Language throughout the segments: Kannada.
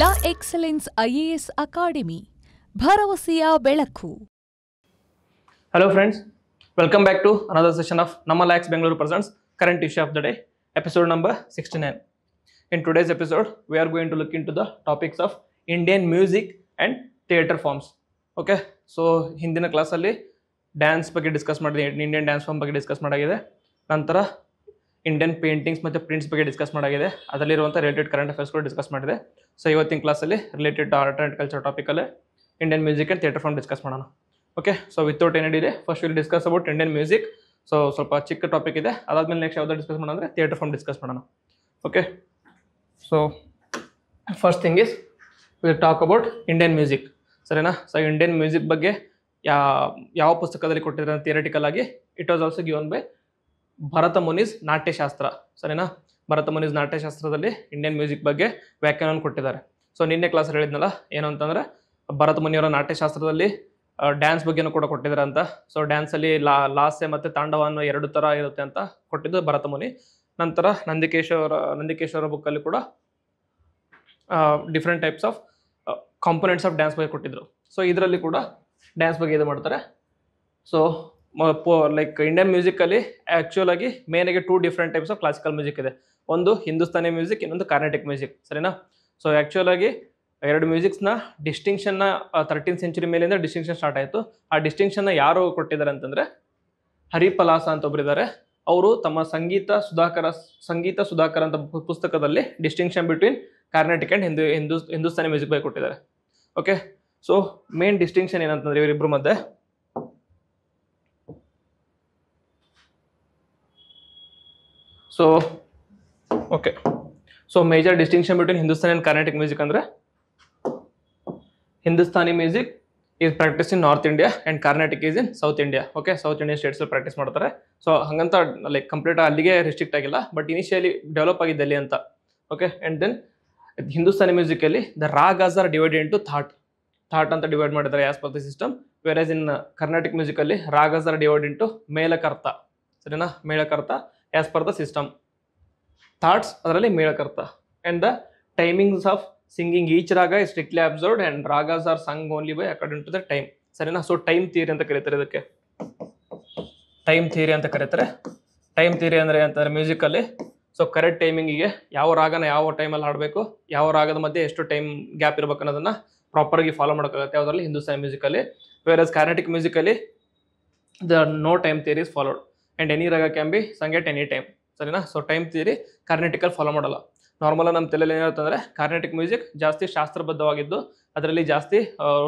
ಲಾ ಎಕ್ಸಲೆನ್ಸ್ ಐಎಎಸ್ ಅಕಾಡೆಮಿ, ಭರವಸೆಯ ಬೆಳಕು. Hello friends welcome back to another session of ನಮ್ಮ lakhs Bengaluru presents current issue of the day episode number sixty nine in today's episode we are going to look into the topics of Indian music and theatre forms okay so ಹಿಂದಿನ ಕ್ಲಾಸಲ್ಲಿ ಡ್ಯಾನ್ಸ್ ಬಗ್ಗೆ ಡಿಸ್ಕಸ್ ಮಾಡಿದೆ ಇಂಡಿಯನ್ ಡ್ಯಾನ್ಸ್ ಫಾರ್ಮ್ ಬಗ್ಗೆ ಡಿಸ್ಕಸ್ ಮಾಡಾಗಿದೆ. ನಂತರ ಇಂಡಿಯನ್ ಪೇಂಟಿಂಗ್ಸ್ ಮತ್ತು ಪ್ರಿಂಟ್ಸ್ ಬಗ್ಗೆ ಡಿಸ್ಕಸ್ ಮಾಡಾಗಿದೆ. ಅದರಲ್ಲಿರುವಂಥ ರಿಲೇಟೆಡ್ ಕರೆಂಟ್ ಅಫೇರ್ಸ್ಗಳು ಡಿಸ್ಕಸ್ ಮಾಡಿದೆ. ಸೊ ಇವತ್ತಿನ ಕ್ಲಾಸಲ್ಲಿ related art and culture ಟಾಪಿಕಲ್ಲೇ Indian music and theatre form discuss ಮಾಡೋಣ. ಓಕೆ ಸೊ ವಿತೌಟ್ ಏನಿದೆ first will discuss about Indian music so ಸ್ವಲ್ಪ ಚಿಕ್ಕ ಟಾಪಿಕ್ ಇದೆ. ಅದಾದಮೇಲೆ ನೆಕ್ಸ್ಟ್ ಯಾವ್ದು ಡಿಸ್ಕಸ್ ಮಾಡೋಣ ಅಂದರೆ ಥಿಯೇಟರ್ ಫಾರ್ಮ್ ಡಿಸ್ಕಸ್ ಮಾಡೋಣ. Okay so first thing is will talk about Indian music ಸರಿನಾ? ಸೊ ಇಂಡಿಯನ್ ಮ್ಯೂಸಿಕ್ ಬಗ್ಗೆ ಯಾ, ಯಾವ ಪುಸ್ತಕದಲ್ಲಿ ಕೊಟ್ಟಿದ್ದಾರೆ ಥಿಯರಿಟಿಕಲ್ ಆಗಿ it was also given by Bharata Muni's Natyashastra ಸರಿನಾ? ಭರತ ಮುನಿಸ್ ನಾಟ್ಯಶಾಸ್ತ್ರದಲ್ಲಿ ಇಂಡಿಯನ್ ಮ್ಯೂಸಿಕ್ ಬಗ್ಗೆ ವ್ಯಾಖ್ಯಾನವನ್ನು ಕೊಟ್ಟಿದ್ದಾರೆ. ಸೊ ನಿನ್ನೆ ಕ್ಲಾಸ್ ಹೇಳಿದ್ನಲ್ಲ, ಏನು ಅಂತಂದರೆ ಭರತ ಮುನಿಯವರ ನಾಟ್ಯಶಾಸ್ತ್ರದಲ್ಲಿ ಡ್ಯಾನ್ಸ್ ಬಗ್ಗೆನೂ ಕೂಡ ಕೊಟ್ಟಿದ್ದಾರೆ ಅಂತ. ಸೊ ಡ್ಯಾನ್ಸಲ್ಲಿ ಲಾ, ಲಾಸ್ಯ ಮತ್ತು ತಾಂಡವ ಅನ್ನೋ ಎರಡು ಥರ ಇರುತ್ತೆ ಅಂತ ಕೊಟ್ಟಿದ್ದು ಭರತ ಮುನಿ ನಂತರ ನಂದಿಕೇಶ್ವರ ನಂದಿಕೇಶ್ವರ ಬುಕ್ಕಲ್ಲಿ ಕೂಡ different types of components of dance ಬಗ್ಗೆ ಕೊಟ್ಟಿದ್ರು. ಸೊ ಇದರಲ್ಲಿ ಕೂಡ ಡ್ಯಾನ್ಸ್ ಬಗ್ಗೆ ಇದು ಮಾಡ್ತಾರೆ. ಸೊ ಲೈಕ್ ಇಂಡಿಯನ್ ಮ್ಯೂಸಿಕಲ್ಲಿ ಆ್ಯಕ್ಚುಲಾಗಿ ಮೇನಾಗಿ main two different types of classical music ಇದೆ. ಒಂದು ಹಿಂದೂಸ್ತಾನಿ ಮ್ಯೂಸಿಕ್, ಇನ್ನೊಂದು ಕರ್ನಾಟಕ ಮ್ಯೂಸಿಕ್, ಸರಿನಾ? ಸೊ ಆ್ಯಕ್ಚುಲ್ ಆಗಿ ಎರಡು ಮ್ಯೂಸಿಕ್ಸ್ನ ಡಿಸ್ಟಿಂಕ್ಷನ್ನ ತರ್ಟೀನ್ ಸೆಂಚುರಿ ಮೇಲಿಂದ ಡಿಸ್ಟಿಂಕ್ಷನ್ ಸ್ಟಾರ್ಟ್ ಆಯಿತು. ಆ ಡಿಸ್ಟಿಂಕ್ಷನ್ನ ಯಾರು ಕೊಟ್ಟಿದ್ದಾರೆ ಅಂತಂದರೆ ಹರಿಪಲಾಸ ಅಂತ ಒಬ್ಬರಿದ್ದಾರೆ ಅವರು ತಮ್ಮ ಸಂಗೀತ ಸುಧಾಕರ, ಸಂಗೀತ ಸುಧಾಕರ್ ಅಂತ ಪುಸ್ತಕದಲ್ಲಿ distinction between Carnatic and Hindu Hindu, Hindustani music by ಕೊಟ್ಟಿದ್ದಾರೆ. ಓಕೆ ಸೊ ಮೇನ್ ಡಿಸ್ಟಿಂಕ್ಷನ್ ಏನಂತಂದ್ರೆ ಇವರಿಬ್ಬರ ಮಧ್ಯೆ. So okay so major distinction between Hindustani and Karnataka music ಅಂದರೆ Hindustani music is practice in North India and Karnataka is in South India okay South Indian ಸ್ಟೇಟ್ಸಲ್ಲಿ practice ಮಾಡ್ತಾರೆ. ಸೊ ಹಂಗಂತ ಲೈಕ್ ಕಂಪ್ಲೀಟ್ ಅಲ್ಲಿಗೆ ರಿಸ್ಟ್ರಿಕ್ಟ್ ಆಗಿಲ್ಲ ಬಟ್ ಇನಿಷಿಯಲಿ ಡೆವಲಪ್ ಆಗಿದೆ ಅಲ್ಲಿ ಅಂತ. Okay and then Hindustani musically the ragas are divided into thaat thaat ಅಂತ ಡಿವೈಡ್ ಮಾಡಿದ್ದಾರೆ as per the system versus in Carnatic musically ragas are divide into melakarta ಸರಿನಾ? Melakarta as per the system thaats ಅದರಲ್ಲಿ melakarta. And the timings of singing each raga is strictly observed and ragas are sung only by according to the time ಸರಿನಾ? ಸೊ ಟೈಮ್ ಥಿಯರಿ ಅಂತ ಕರೀತಾರೆ ಇದಕ್ಕೆ. ಟೈಮ್ ಥಿಯರಿ ಅಂತ ಕರೀತಾರೆ. ಟೈಮ್ ಥಿಯರಿ ಅಂದರೆ ಅಂತಂದರೆ ಮ್ಯೂಸಿಕಲ್ಲಿ ಸೊ ಕರೆಕ್ಟ್ ಟೈಮಿಂಗಿಗೆ ಯಾವ ರಾಗನ ಯಾವ ಟೈಮಲ್ಲಿ ಹಾಡಬೇಕು, ಯಾವ ರಾಗದ ಮಧ್ಯೆ ಎಷ್ಟು ಟೈಮ್ ಗ್ಯಾಪ್ ಇರಬೇಕು ಅನ್ನೋದನ್ನು ಪ್ರಾಪರಾಗಿ ಫಾಲೋ ಮಾಡೋಕ್ಕಾಗುತ್ತೆ ಯಾವುದರಲ್ಲಿ? ಹಿಂದೂಸ್ತಾನಿ ಮ್ಯೂಸಿಕಲ್ಲಿ is Carnatic musically the no time theory is followed and any raga can be sung at any time ಸರಿನಾ? ಸೊ ಟೈಮ್ ಥಿಯರಿ ಕಾರ್ನೆಟಿಕಲ್ ಫಾಲೋ ಮಾಡಲ್ಲ. ನಾರ್ಮಲಾಗಿ ನಮ್ಮ ತಲೆಯಲ್ಲಿ ಏನಿರುತ್ತಂದ್ರೆ ಕಾರ್ನೆಟಿಕ್ ಮ್ಯೂಸಿಕ್ ಜಾಸ್ತಿ ಶಾಸ್ತ್ರಬದ್ಧವಾಗಿದ್ದು, ಅದರಲ್ಲಿ ಜಾಸ್ತಿ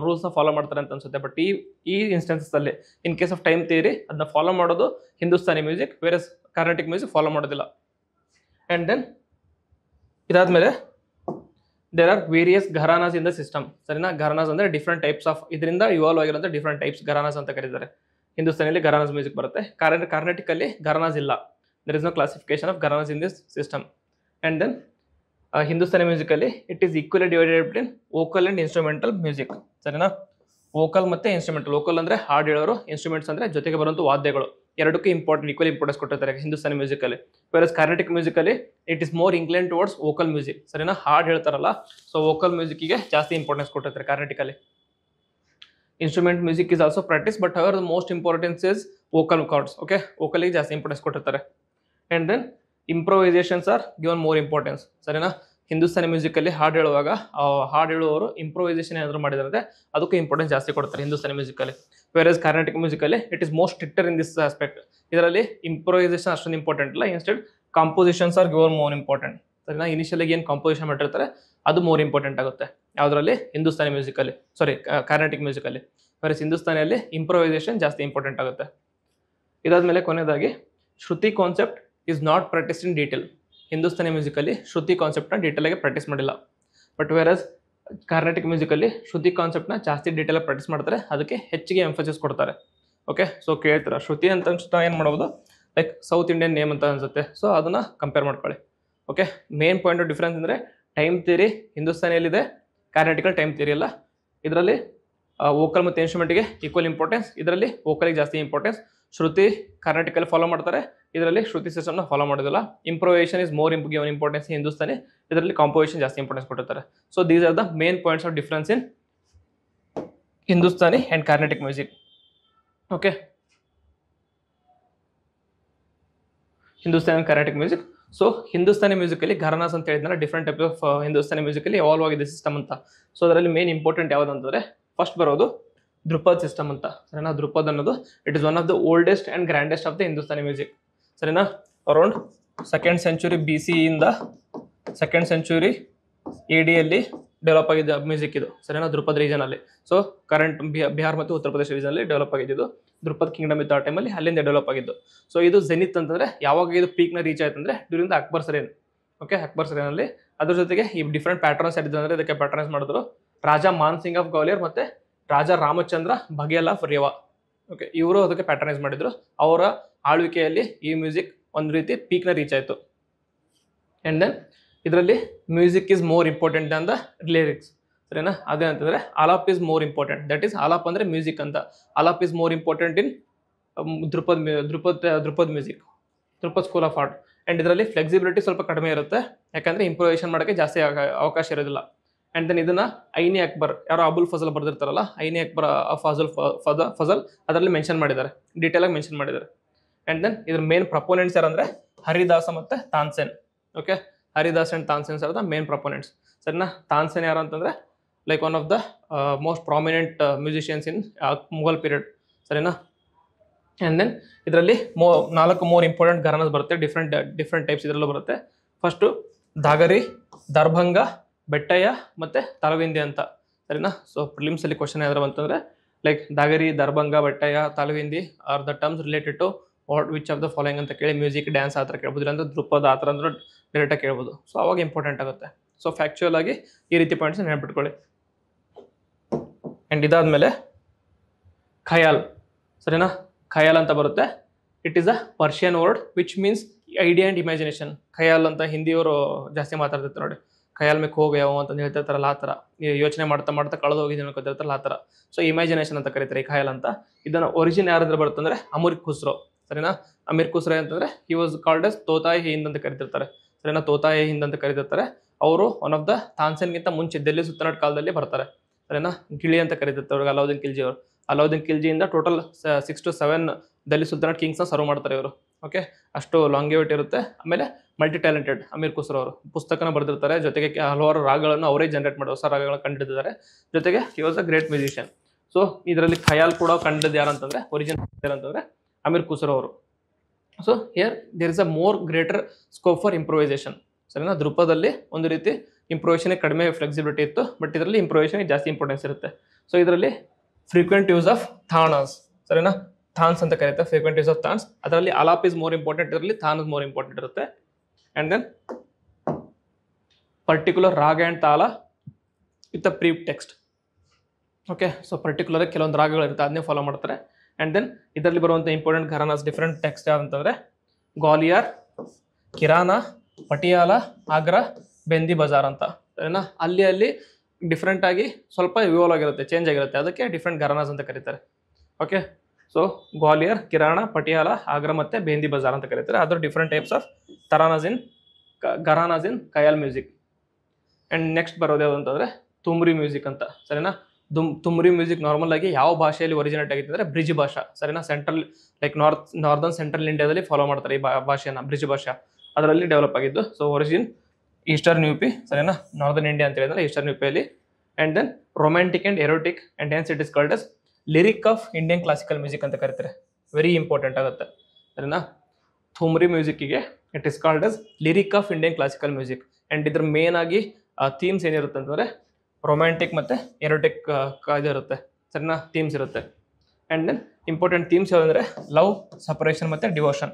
ರೂಲ್ಸ್ನ ಫಾಲೋ ಮಾಡ್ತಾರೆ ಅಂತ ಅನ್ಸುತ್ತೆ. ಬಟ್ ಈ ಈ ಇನ್ಸ್ಟೆನ್ಸಲ್ಲಿ in case of time theory ಅದನ್ನ ಫಾಲೋ ಮಾಡೋದು ಹಿಂದೂಸ್ತಾನಿ ಮ್ಯೂಸಿಕ್ ಬೇರೆ ಕಾರ್ನೆಟಿಕ್ ಮ್ಯೂಸಿಕ್ ಫಾಲೋ ಮಾಡೋದಿಲ್ಲ. ಆ್ಯಂಡ್ ದೆನ್ ಇದಾದಮೇಲೆ there are various gharanas in the system ಸರಿನಾ? ಘರಾನಾಸ್ ಅಂದರೆ ಡಿಫ್ರೆಂಟ್ ಟೈಪ್ಸ್ ಆಫ್ ಇದರಿಂದ ಇವಾಲ್ವ್ ಆಗಿರೋಂಥ ಡಿಫ್ರೆಂಟ್ ಟೈಪ್ಸ್ ಘರಾನಾಸ್ ಅಂತ ಕರೀತಾರೆ. ಹಿಂದೂಸ್ತಾನಿಯಲ್ಲಿ ಘರಾನಾಸ್ ಮ್ಯೂಸಿಕ್ ಬರುತ್ತೆ. ಕಾರ್ನ ಕಾರ್ನೆಟಿಕಲ್ಲಿ ಘರಾನಾಸ್ ಇಲ್ಲ. There is no classification of gharanas in this system and then Hindustani musically it is equally divided between vocal and instrumental music ಸರಿನಾ? ವೋಕಲ್ ಮತ್ತು ಇನ್ಸ್ಟ್ರೂಮೆಂಟಲ್ ವೋಕಲ್ ಅಂದರೆ ಹಾಡು ಹೇಳೋರು ಇನ್ಸ್ಟ್ರೂಮೆಂಟ್ಸ್ ಅಂದರೆ ಜೊತೆಗೆ ಬರುವಂಥ ವಾದ್ಯಗಳು. ಎರಡಕ್ಕೂ ಇಂಪಾರ್ಟೆಂಟ್ ಈಕ್ವಲ್ ಇಂಪಾರ್ಟೆನ್ಸ್ ಕೊಟ್ಟಿರ್ತಾರೆ ಹಿಂದೂಸ್ತಾನಿ ಮ್ಯೂಸಿಕಲ್ಲಿ versus Carnatic musically it is more inclined towards vocal music ಸರಿನಾ? ಹಾಡು ಹೇಳ್ತಾರಲ್ಲ ಸೊ ವೋಕಲ್ ಮ್ಯೂಸಿಕ್ಗೆ ಜಾಸ್ತಿ ಇಂಪಾರ್ಟೆನ್ಸ್ ಕೊಟ್ಟಿರ್ತಾರೆ ಕರ್ನಾಟಕಲ್ಲಿ instrument music is also practice but our the most importance is vocal cords okay ವೋಕಲಿಗೆ ಜಾಸ್ತಿ ಇಂಪಾರ್ಟೆನ್ಸ್ ಕೊಟ್ಟಿರ್ತಾರೆ. And then improvisations are given more importance ಸರಿನಾ? ಹಿಂದೂಸ್ತಾನಿ ಮ್ಯೂಸಿಕಲ್ಲಿ ಹಾಡು ಹೇಳುವಾಗ ಹಾಡು ಹೇಳುವವರು ಇಂಪ್ರೊವೈಸೇಷನ್ ಏನಾದರೂ ಮಾಡಿದ್ರೆ ಅದಕ್ಕೆ ಇಂಪಾರ್ಟೆನ್ಸ್ ಜಾಸ್ತಿ ಕೊಡ್ತಾರೆ ಹಿಂದೂಸ್ತಾನಿ ಮ್ಯೂಸಿಕಲ್ಲಿ versus Karnataka musically it is most stricter in this aspect ಇದರಲ್ಲಿ ಇಂಪ್ರೊವೈಸೇಷನ್ ಅಷ್ಟೊಂದು ಇಂಪಾರ್ಟೆಂಟ್ ಇಲ್ಲ instead compositions are given more important ಸರಿನಾ? ಇನಿಷಿಯಲಾಗಿ ಏನು ಕಾಂಪೋಸಿಷನ್ ಮಾಡಿರ್ತಾರೆ, ಅದು ಮೋರ್ ಇಂಪಾರ್ಟೆಂಟ್ ಆಗುತ್ತೆ. ಯಾವುದರಲ್ಲಿ? ಹಿಂದೂಸ್ತಾನಿ ಮ್ಯೂಸಿಕಲ್ಲಿ ಸಾರಿ ಕರ್ನಾಟಕ ಮ್ಯೂಸಿಕಲ್ಲಿ ವೇರಸ್ ಹಿಂದೂಸ್ತಾನಿಯಲ್ಲಿ ಇಂಪ್ರೊವೈಸೇಷನ್ ಜಾಸ್ತಿ ಇಂಪಾರ್ಟೆಂಟ್ ಆಗುತ್ತೆ. ಇದಾದ್ಮೇಲೆ ಕೊನೆಯದಾಗಿ shruti concept is not practice in detail Hindustani musically shruti ಕಾನ್ಸೆಪ್ಟ್ನ ಡೀಟೇಲಾಗಿ ಪ್ರಾಕ್ಟೀಸ್ ಮಾಡಿಲ್ಲ. ಬಟ್ ವೇರಸ್ ಕರ್ನಾಟಕ ಮ್ಯೂಸಿಕಲ್ಲಿ ಶ್ರುತಿ ಕಾನ್ಸೆಪ್ಟ್ನ ಜಾಸ್ತಿ ಡೀಟೇಲಾಗಿ ಪ್ರಾಕ್ಟೀಸ್ ಮಾಡ್ತಾರೆ, ಅದಕ್ಕೆ ಹೆಚ್ಚಿಗೆ ಎಂಫಸಿಸ್ ಕೊಡ್ತಾರೆ. ಓಕೆ ಸೊ ಕೇಳ್ತಾರೆ? ಶ್ರುತಿ ಅಂತ ಅನ್ಸುತ್ತಾ ಏನು ಮಾಡ್ಬೋದು ಲೈಕ್ ಸೌತ್ ಇಂಡಿಯನ್ ನೇಮ್ ಅಂತ ಅನ್ಸುತ್ತೆ. ಸೊ ಅದನ್ನು ಕಂಪೇರ್ ಮಾಡ್ಕೊಳ್ಳಿ. Okay main point of difference ಅಂದರೆ ಟೈಮ್ ಥಿಯರಿ ಹಿಂದೂಸ್ತಾನಿಯಲ್ಲಿದೆ ಕಾರ್ನಾಟಿಕಲ್ ಟೈಮ್ ಥಿಯರಿ ಅಲ್ಲ. ಇದರಲ್ಲಿ ವೋಕಲ್ ಮತ್ತು ಇನ್ಸ್ಟ್ರೂಮೆಂಟ್ಗೆ ಈಕ್ವಲ್ ಇಂಪಾರ್ಟೆನ್ಸ್ ಇದರಲ್ಲಿ ವೋಕಲಿಗೆ ಜಾಸ್ತಿ ಇಂಪಾರ್ಟೆನ್ಸ್ ಶ್ರುತಿ ಕರ್ನಾಟಕಲ್ಲಿ ಫಾಲೋ ಮಾಡ್ತಾರೆ. ಇದರಲ್ಲಿ ಶ್ರುತಿ ಸಿಸ್ಟಮ್ನ ಫಾಲೋ ಮಾಡೋದಿಲ್ಲ. Improvisation is more given importance Hindustani ಇದರಲ್ಲಿ ಕಾಂಪೋಸಿಷನ್ ಜಾಸ್ತಿ ಇಂಪಾರ್ಟೆನ್ಸ್ ಕೊಟ್ಟಿರ್ತಾರೆ. So these are the main points of difference in Hindustani and Carnatic music okay Hindustani and Carnatic music so Hindustani musically gharanas ಅಂತ ಹೇಳಿದ್ನಲ್ಲ ಡಿಫ್ರೆಂಟ್ ಟೈಪ್ ಆಫ್ ಹಿಂದೂಸ್ತಾನಿ ಮ್ಯೂಸಿಕಲ್ಲಿ ಎವಾಲ್ವ್ ಆಗಿದೆ ಸಿಸ್ಟಮ್ ಅಂತ. ಸೊ ಅದರಲ್ಲಿ ಮೇನ್ ಇಂಪಾರ್ಟೆಂಟ್ ಯಾವುದು ಅಂತಂದ್ರೆ ಫಸ್ಟ್ ಬರೋದು ಧ್ರುಪದ್ ಸಿಸ್ಟಮ್ ಅಂತ. ಸರಿನಾ? ಧ್ರುಪದ್ ಅನ್ನೋದು it is one of the oldest and grandest of the Hindustani music ಸರಿನಾ? Around second century B C ಇಂದ ಸೆಕೆಂಡ್ ಸೆಂಚುರಿ ಎ ಡಿಯಲ್ಲಿ ಡೆವಲಪ್ ಆಗಿದ್ದ ಮ್ಯೂಸಿಕ್ ಇದು. ಸರಿನಾ? ಧ್ರುಪದ್ ರೀಜನ್ ಅಲ್ಲಿ. ಸೊ ಕರೆಂಟ್ ಬಿಹಾರ್ ಮತ್ತು ಉತ್ತರ ಪ್ರದೇಶ ರೀಜನ್ ಅಲ್ಲಿ ಡೆವಲಪ್ ಆಗಿದ್ದು ಧ್ರುಪದ್ ಕಿಂಗ್ಡಮ್ ಇತ್ತು ಆ ಟೈಮಲ್ಲಿ ಅಲ್ಲಿಂದ ಡೆವಲಪ್ ಆಗಿದ್ದು. ಸೊ ಇದು ಜೆನಿತ್ ಅಂತಂದ್ರೆ, ಯಾವಾಗ ಇದು ಪೀಕ್ನ ರೀಚ್ ಆಯ್ತು ಅಂದ್ರೆ ಡ್ಯೂರಿಂಗ್ ದ ಅಕ್ಬರ್ ಸರೇನ್ ಓಕೆ ಅಕ್ಬರ್ ಸರೇನಲ್ಲಿ ಅದ್ರ ಜೊತೆಗೆ ಈ ಡಿಫ್ರೆಂಟ್ ಪ್ಯಾಟರ್ನ್ಸ್ ಯಾರಿದ್ರು ಅಂದ್ರೆ, ಇದಕ್ಕೆ ಪ್ಯಾಟರ್ನ್ಸ್ ಮಾಡಿದ್ರು ರಾಜಾ ಮಾನ್ ಸಿಂಗ್ ಆಫ್ ಗ್ವಾಲಿಯರ್ ಮತ್ತೆ ರಾಜ ರಾಮಚಂದ್ರ ಬಗೆಲ ಆಫ್ ಓಕೆ ಇವರು ಅದಕ್ಕೆ ಪ್ಯಾಟರ್ನೈಸ್ ಮಾಡಿದ್ರು. ಅವರ ಆಳ್ವಿಕೆಯಲ್ಲಿ ಈ ಮ್ಯೂಸಿಕ್ ಒಂದು ರೀತಿ ಪೀಕ್ನ ರೀಚ್ ಆಯಿತು. ಆ್ಯಂಡ್ ದೆನ್ ಇದರಲ್ಲಿ music is more important than the lyrics ಸರಿನಾ? ಅದೇ ಅಂತಂದ್ರೆ alap is more important that is alap ಅಂದ್ರೆ ಮ್ಯೂಸಿಕ್ ಅಂತ. Alap is more important in Dhrupad Dhrupad Dhrupad music Dhrupad school of art and ಇದರಲ್ಲಿ ಫ್ಲೆಕ್ಸಿಬಿಲಿಟಿ ಸ್ವಲ್ಪ ಕಡಿಮೆ ಇರುತ್ತೆ. ಯಾಕಂದ್ರೆ ಇಂಪ್ರೂವೇಷನ್ ಮಾಡೋಕ್ಕೆ ಜಾಸ್ತಿ ಅವಕಾಶ ಇರೋದಿಲ್ಲ. ಆ್ಯಂಡ್ ದೆನ್ ಇದನ್ನ ಐನಿ ಅಕ್ಬರ್, ಯಾರೋ ಅಬುಲ್ ಫಜಲ್ ಬರ್ದಿರ್ತಾರಲ್ಲ, ಐನಿ ಅಕ್ಬರ್ ಫಜಲ್ ಫಜಲ್ ಅದರಲ್ಲಿ ಮೆನ್ಷನ್ ಮಾಡಿದ್ದಾರೆ ಡೀಟೇಲ್ ಆಗಿ ಮೆನ್ಷನ್ ಮಾಡಿದ್ದಾರೆ. ಅಂಡ್ ದೆನ್ ಇದ್ರ ಮೇನ್ ಪ್ರಪೋನೆಂಟ್ಸ್ ಯಾರಂದ್ರೆ ಹರಿದಾಸ ಮತ್ತೆ Tansen. Okay Haridas and Tansen are the main proponents ಸರಿನಾ? ತಾನ್ಸೆನ್ ಯಾರು ಅಂತಂದ್ರೆ like one of the most prominent musicians in Mughal period ಸರಿನಾ? ಆ್ಯಂಡ್ ದೆನ್ ಇದರಲ್ಲಿ ಮೋ, ನಾಲ್ಕು, ಮೋರ್ ಇಂಪಾರ್ಟೆಂಟ್ ಘರನಸ್ ಬರುತ್ತೆ ಡಿಫ್ರೆಂಟ್ ಡಿಫ್ರೆಂಟ್ ಟೈಪ್ಸ್ ಇದರಲ್ಲೂ ಬರುತ್ತೆ. ಫಸ್ಟು ದಾಗರಿ, ದರ್ಭಂಗ ಬೆಟ್ಟಯ್ಯ ಮತ್ತು ತಲವಿಂದಿ ಅಂತ. ಸರಿನಾ? ಸೊ ಪ್ರಿಲಿಮ್ಸಲ್ಲಿ ಕ್ವಶನ್ ಯಾವ್ದಾರು ಅಂತಂದರೆ like Dagari, Darbhanga, Bettiah Talwandi are the terms related to what which of the following ಅಂತ ಕೇಳಿ ಮ್ಯೂಸಿಕ್ ಡ್ಯಾನ್ಸ್ ಆ ಥರ ಕೇಳ್ಬೋದು. ಇಲ್ಲಾಂದ್ರೆ ದೃಪದ ಆ ಥರ ಅಂದ್ರೆ ಡೈರೆಕ್ಟಾಗಿ ಕೇಳ್ಬೋದು. ಸೊ ಅವಾಗ ಇಂಪಾರ್ಟೆಂಟ್ ಆಗುತ್ತೆ. ಸೊ ಫ್ಯಾಕ್ಚುಯಲ್ ಆಗಿ ಈ ರೀತಿ ಪಾಯಿಂಟ್ಸ್ ನೆನ್ಪಿಟ್ಕೊಳ್ಳಿ ಆ್ಯಂಡ್ ಇದಾದಮೇಲೆ ಖಯಾಲ್. ಸರಿನಾ? ಖಯಾಲ್ ಅಂತ ಬರುತ್ತೆ. It is a Persian word which means idea and imagination khayal ಅಂತ ಹಿಂದಿಯವರು ಜಾಸ್ತಿ ಮಾತಾಡ್ತಿತ್ತು ನೋಡಿ. ಖಯಾಲ್ ಮೇಕ್ ಹೋಗಿ ಯಾವ ಅಂತ ಹೇಳ್ತಿರ್ತಾರಲ್ಲ ಆ ಥರ. ಯೋಚನೆ ಮಾಡ್ತಾ ಮಾಡ್ತಾ ಕಳೆದು ಹೋಗಿದ್ದೀನಿ ಅನ್ಕೋತಿರ್ತಾರಲ್ಲ ಆ ಥರ. ಸೊ ಇಮ್ಯಾಜಿನೇಷನ್ ಅಂತ ಕರೀತಾರೆ ಈ ಖಯಾಲ್ ಅಂತ. ಇದನ್ನ ಒರಿಜಿನ್ ಯಾರಾದ್ರೆ ಬರುತ್ತಂದ್ರೆ ಅಮೀರ್ ಖುಸ್ರೋ. ಸರಿನಾ? ಅಮೀರ್ ಖುಸ್ರೋ ಅಂತಂದ್ರೆ he was called as Tutai Hind ಅಂತ ಕರಿತಿರ್ತಾರೆ. ಸರಿನಾ? ತೋತಾಯಿ ಹಿಂದ್ ಅಂತ ಕರಿತಿರ್ತಾರೆ. ಅವರು ಒನ್ ಆಫ್ ದ ತಾನ್ಸೆನ್ಗಿಂತ ಮುಂಚೆ ಡೆಲ್ಲಿ ಸುತ್ತನಾಡ್ ಕಾಲದಲ್ಲಿ ಬರ್ತಾರೆ. ಸರಿನಾ? ಗಿಳಿ ಅಂತ ಕರಿತಿರ್ತಾರೆ ಅವ್ರಿಗೆ ಅಲಾವುದ್ದೀನ್ ಖಿಲ್ಜಿ ಅವರು. Alauddin ಖಿಲ್ಜಿಯಿಂದ total six to seven Delhi kings ಕಿಂಗ್ಸ್ನ serve ಮಾಡ್ತಾರೆ ಇವರು. ಓಕೆ ಅಷ್ಟು ಲಾಂಗಿವಿಟಿ ಇರುತ್ತೆ. ಆಮೇಲೆ ಮಲ್ಟಿ ಟ್ಯಾಲೆಂಟೆಡ್ ಅಮೀರ್ ಖುಸ್ರೋ ಅವರು. ಪುಸ್ತಕನ ಬರೆದಿರ್ತಾರೆ. ಜೊತೆಗೆ ಹಲವಾರು ರಾಗಗಳನ್ನು ಅವರೇ ಜನರೇಟ್ ಮಾಡಿ ಹೊಸ ರಾಗಗಳನ್ನು ಕಂಡಿದ್ದಾರೆ. ಜೊತೆಗೆ he was a great musician so ಇದರಲ್ಲಿ ಖಯಾಲ್ ಕೂಡ ಕಂಡಿದ್ದು ಯಾರಂತಂದ್ರೆ ಒರಿಜಿನ್ ಯಾರಂತಂದ್ರೆ ಅಮೀರ್ ಖುಸ್ರೋ ಅವರು. So here there is a more greater scope for improvisation ಸರಿನಾ? ಧ್ರುಪದಲ್ಲಿ ಒಂದು ರೀತಿ ಇಂಪ್ರೂವೇಷನ್ ಕಡಿಮೆ ಫ್ಲೆಕ್ಸಿಬಿಲಿಟಿ ಇತ್ತು. ಬಟ್ ಇದರಲ್ಲಿ ಇಂಪ್ರೂವೇಷನ್ ಜಾಸ್ತಿ ಇಂಪಾರ್ಟೆನ್ಸ್ ಇರುತ್ತೆ. ಸೊ ಇದರಲ್ಲಿ ಫ್ರೀಕ್ವೆಂಟ್ ಯೂಸ್ ಆಫ್ ಥಾಣಸ್ ಸರಿನಾ? ಥಾನ್ಸ್ ಅಂತ ಕರೀತಾರೆ ಫ್ರೀಕ್ವೆಂಟ್ ಆಫ್ ಥಾನ್ಸ್ ಅದರಲ್ಲಿ ಅಲಾಪ್ ಇಸ್ ಮೋರ್ ಇಂಪಾರ್ಟೆಂಟ್ ಇದರಲ್ಲಿ ಥಾನ್ ಮೋರ್ ಇಂಪಾರ್ಟೆಂಟ್ ಇರುತ್ತೆ. And then particular raga and tala with a pre text okay so particular ಕೆಲವೊಂದು ರಾಗಗಳಿರುತ್ತೆ ಅದನ್ನೇ ಫಾಲೋ ಮಾಡ್ತಾರೆ. ಆ್ಯಂಡ್ ದೆನ್ ಇದರಲ್ಲಿ ಬರುವಂಥ ಇಂಪಾರ್ಟೆಂಟ್ ಘರಾನಾಸ್ ಡಿಫ್ರೆಂಟ್ ಟೆಕ್ಸ್ಟ್ ಯಾವಂತಂದರೆ ಗ್ವಾಲಿಯರ್, ಕಿರಾನ, ಪಟಿಯಾಲ, ಆಗ್ರಾ, ಬೆಂದಿ ಬಜಾರ್ ಅಂತ. ಸರಿನಾ? ಅಲ್ಲಿ ಅಲ್ಲಿ ಡಿಫ್ರೆಂಟಾಗಿ ಸ್ವಲ್ಪ ಇವಾಲ್ವ್ ಆಗಿರುತ್ತೆ ಚೇಂಜ್ ಆಗಿರುತ್ತೆ. ಅದಕ್ಕೆ ಡಿಫ್ರೆಂಟ್ ಘರಾನಾಸ್ ಅಂತ ಕರೀತಾರೆ. ಓಕೆ ಸೊ ಗ್ವಾಲಿಯರ್ ಕಿರಾಣ ಪಟಿಯಾಲ ಆಗ್ರಾ ಮತ್ತೆ ಬೇಂದಿ ಬಜಾರ್ ಅಂತ ಕರೀತಾರೆ. ಅದರ different types of gharanas in khayal music and next ಬರೋದು ಯಾವುದು ಅಂತಂದರೆ ತುಮ್ರಿ ಮ್ಯೂಸಿಕ್ ಅಂತ. ಸರಿನಾ? ದುಮ್ ತುಮ್ರಿ ಮ್ಯೂಸಿಕ್ ನಾರ್ಮಲ್ ಆಗಿ ಯಾವ ಭಾಷೆಯಲ್ಲಿ ಒರಿಜಿನೇಟ್ ಆಗಿತ್ತು ಅಂದರೆ ಬ್ರಿಜ್ ಭಾಷಾ. ಸರಿನಾ? Central like north northern central ಇಂಡಿಯಾದಲ್ಲಿ ಫಾಲೋ ಮಾಡ್ತಾರೆ ಈ ಭಾಷೆನ ಬ್ರಿಜ್ ಭಾಷಾ. ಅದರಲ್ಲಿ ಡೆವಲಪ್ ಆಗಿದ್ದು. So origin eastern U P ಸರಿನಾ? ನಾರ್ದನ್ ಇಂಡಿಯಾ ಅಂತ ಹೇಳಿದ್ರೆ ಈಸ್ಟರ್ನ್ ಯು ಪಿಯಲ್ಲಿ and then romantic and erotic and dance it is called as lyric of Indian classical music ಅಂತ ಕರಿತಾರೆ. ವೆರಿ ಇಂಪಾರ್ಟೆಂಟ್ ಆಗುತ್ತೆ. ಸರಿನಾ thumri ಮ್ಯೂಸಿಕ್ಕಿಗೆ it is called as lyric of Indian classical music and ಇದ್ರ ಮೇನ್ ಆಗಿ ಥೀಮ್ಸ್ ಏನಿರುತ್ತೆ ಅಂತಂದರೆ ರೊಮ್ಯಾಂಟಿಕ್ ಮತ್ತು ಎರೋಟಿಕ್ ಇದಿರುತ್ತೆ. ಸರಿನಾ? ಥೀಮ್ಸ್ ಇರುತ್ತೆ. ಆ್ಯಂಡ್ ದೆನ್ ಇಂಪಾರ್ಟೆಂಟ್ ಥೀಮ್ಸ್ ಯಾವುದಂದರೆ ಲವ್ ಸಪರೇಷನ್ ಮತ್ತು ಡಿವೋಷನ್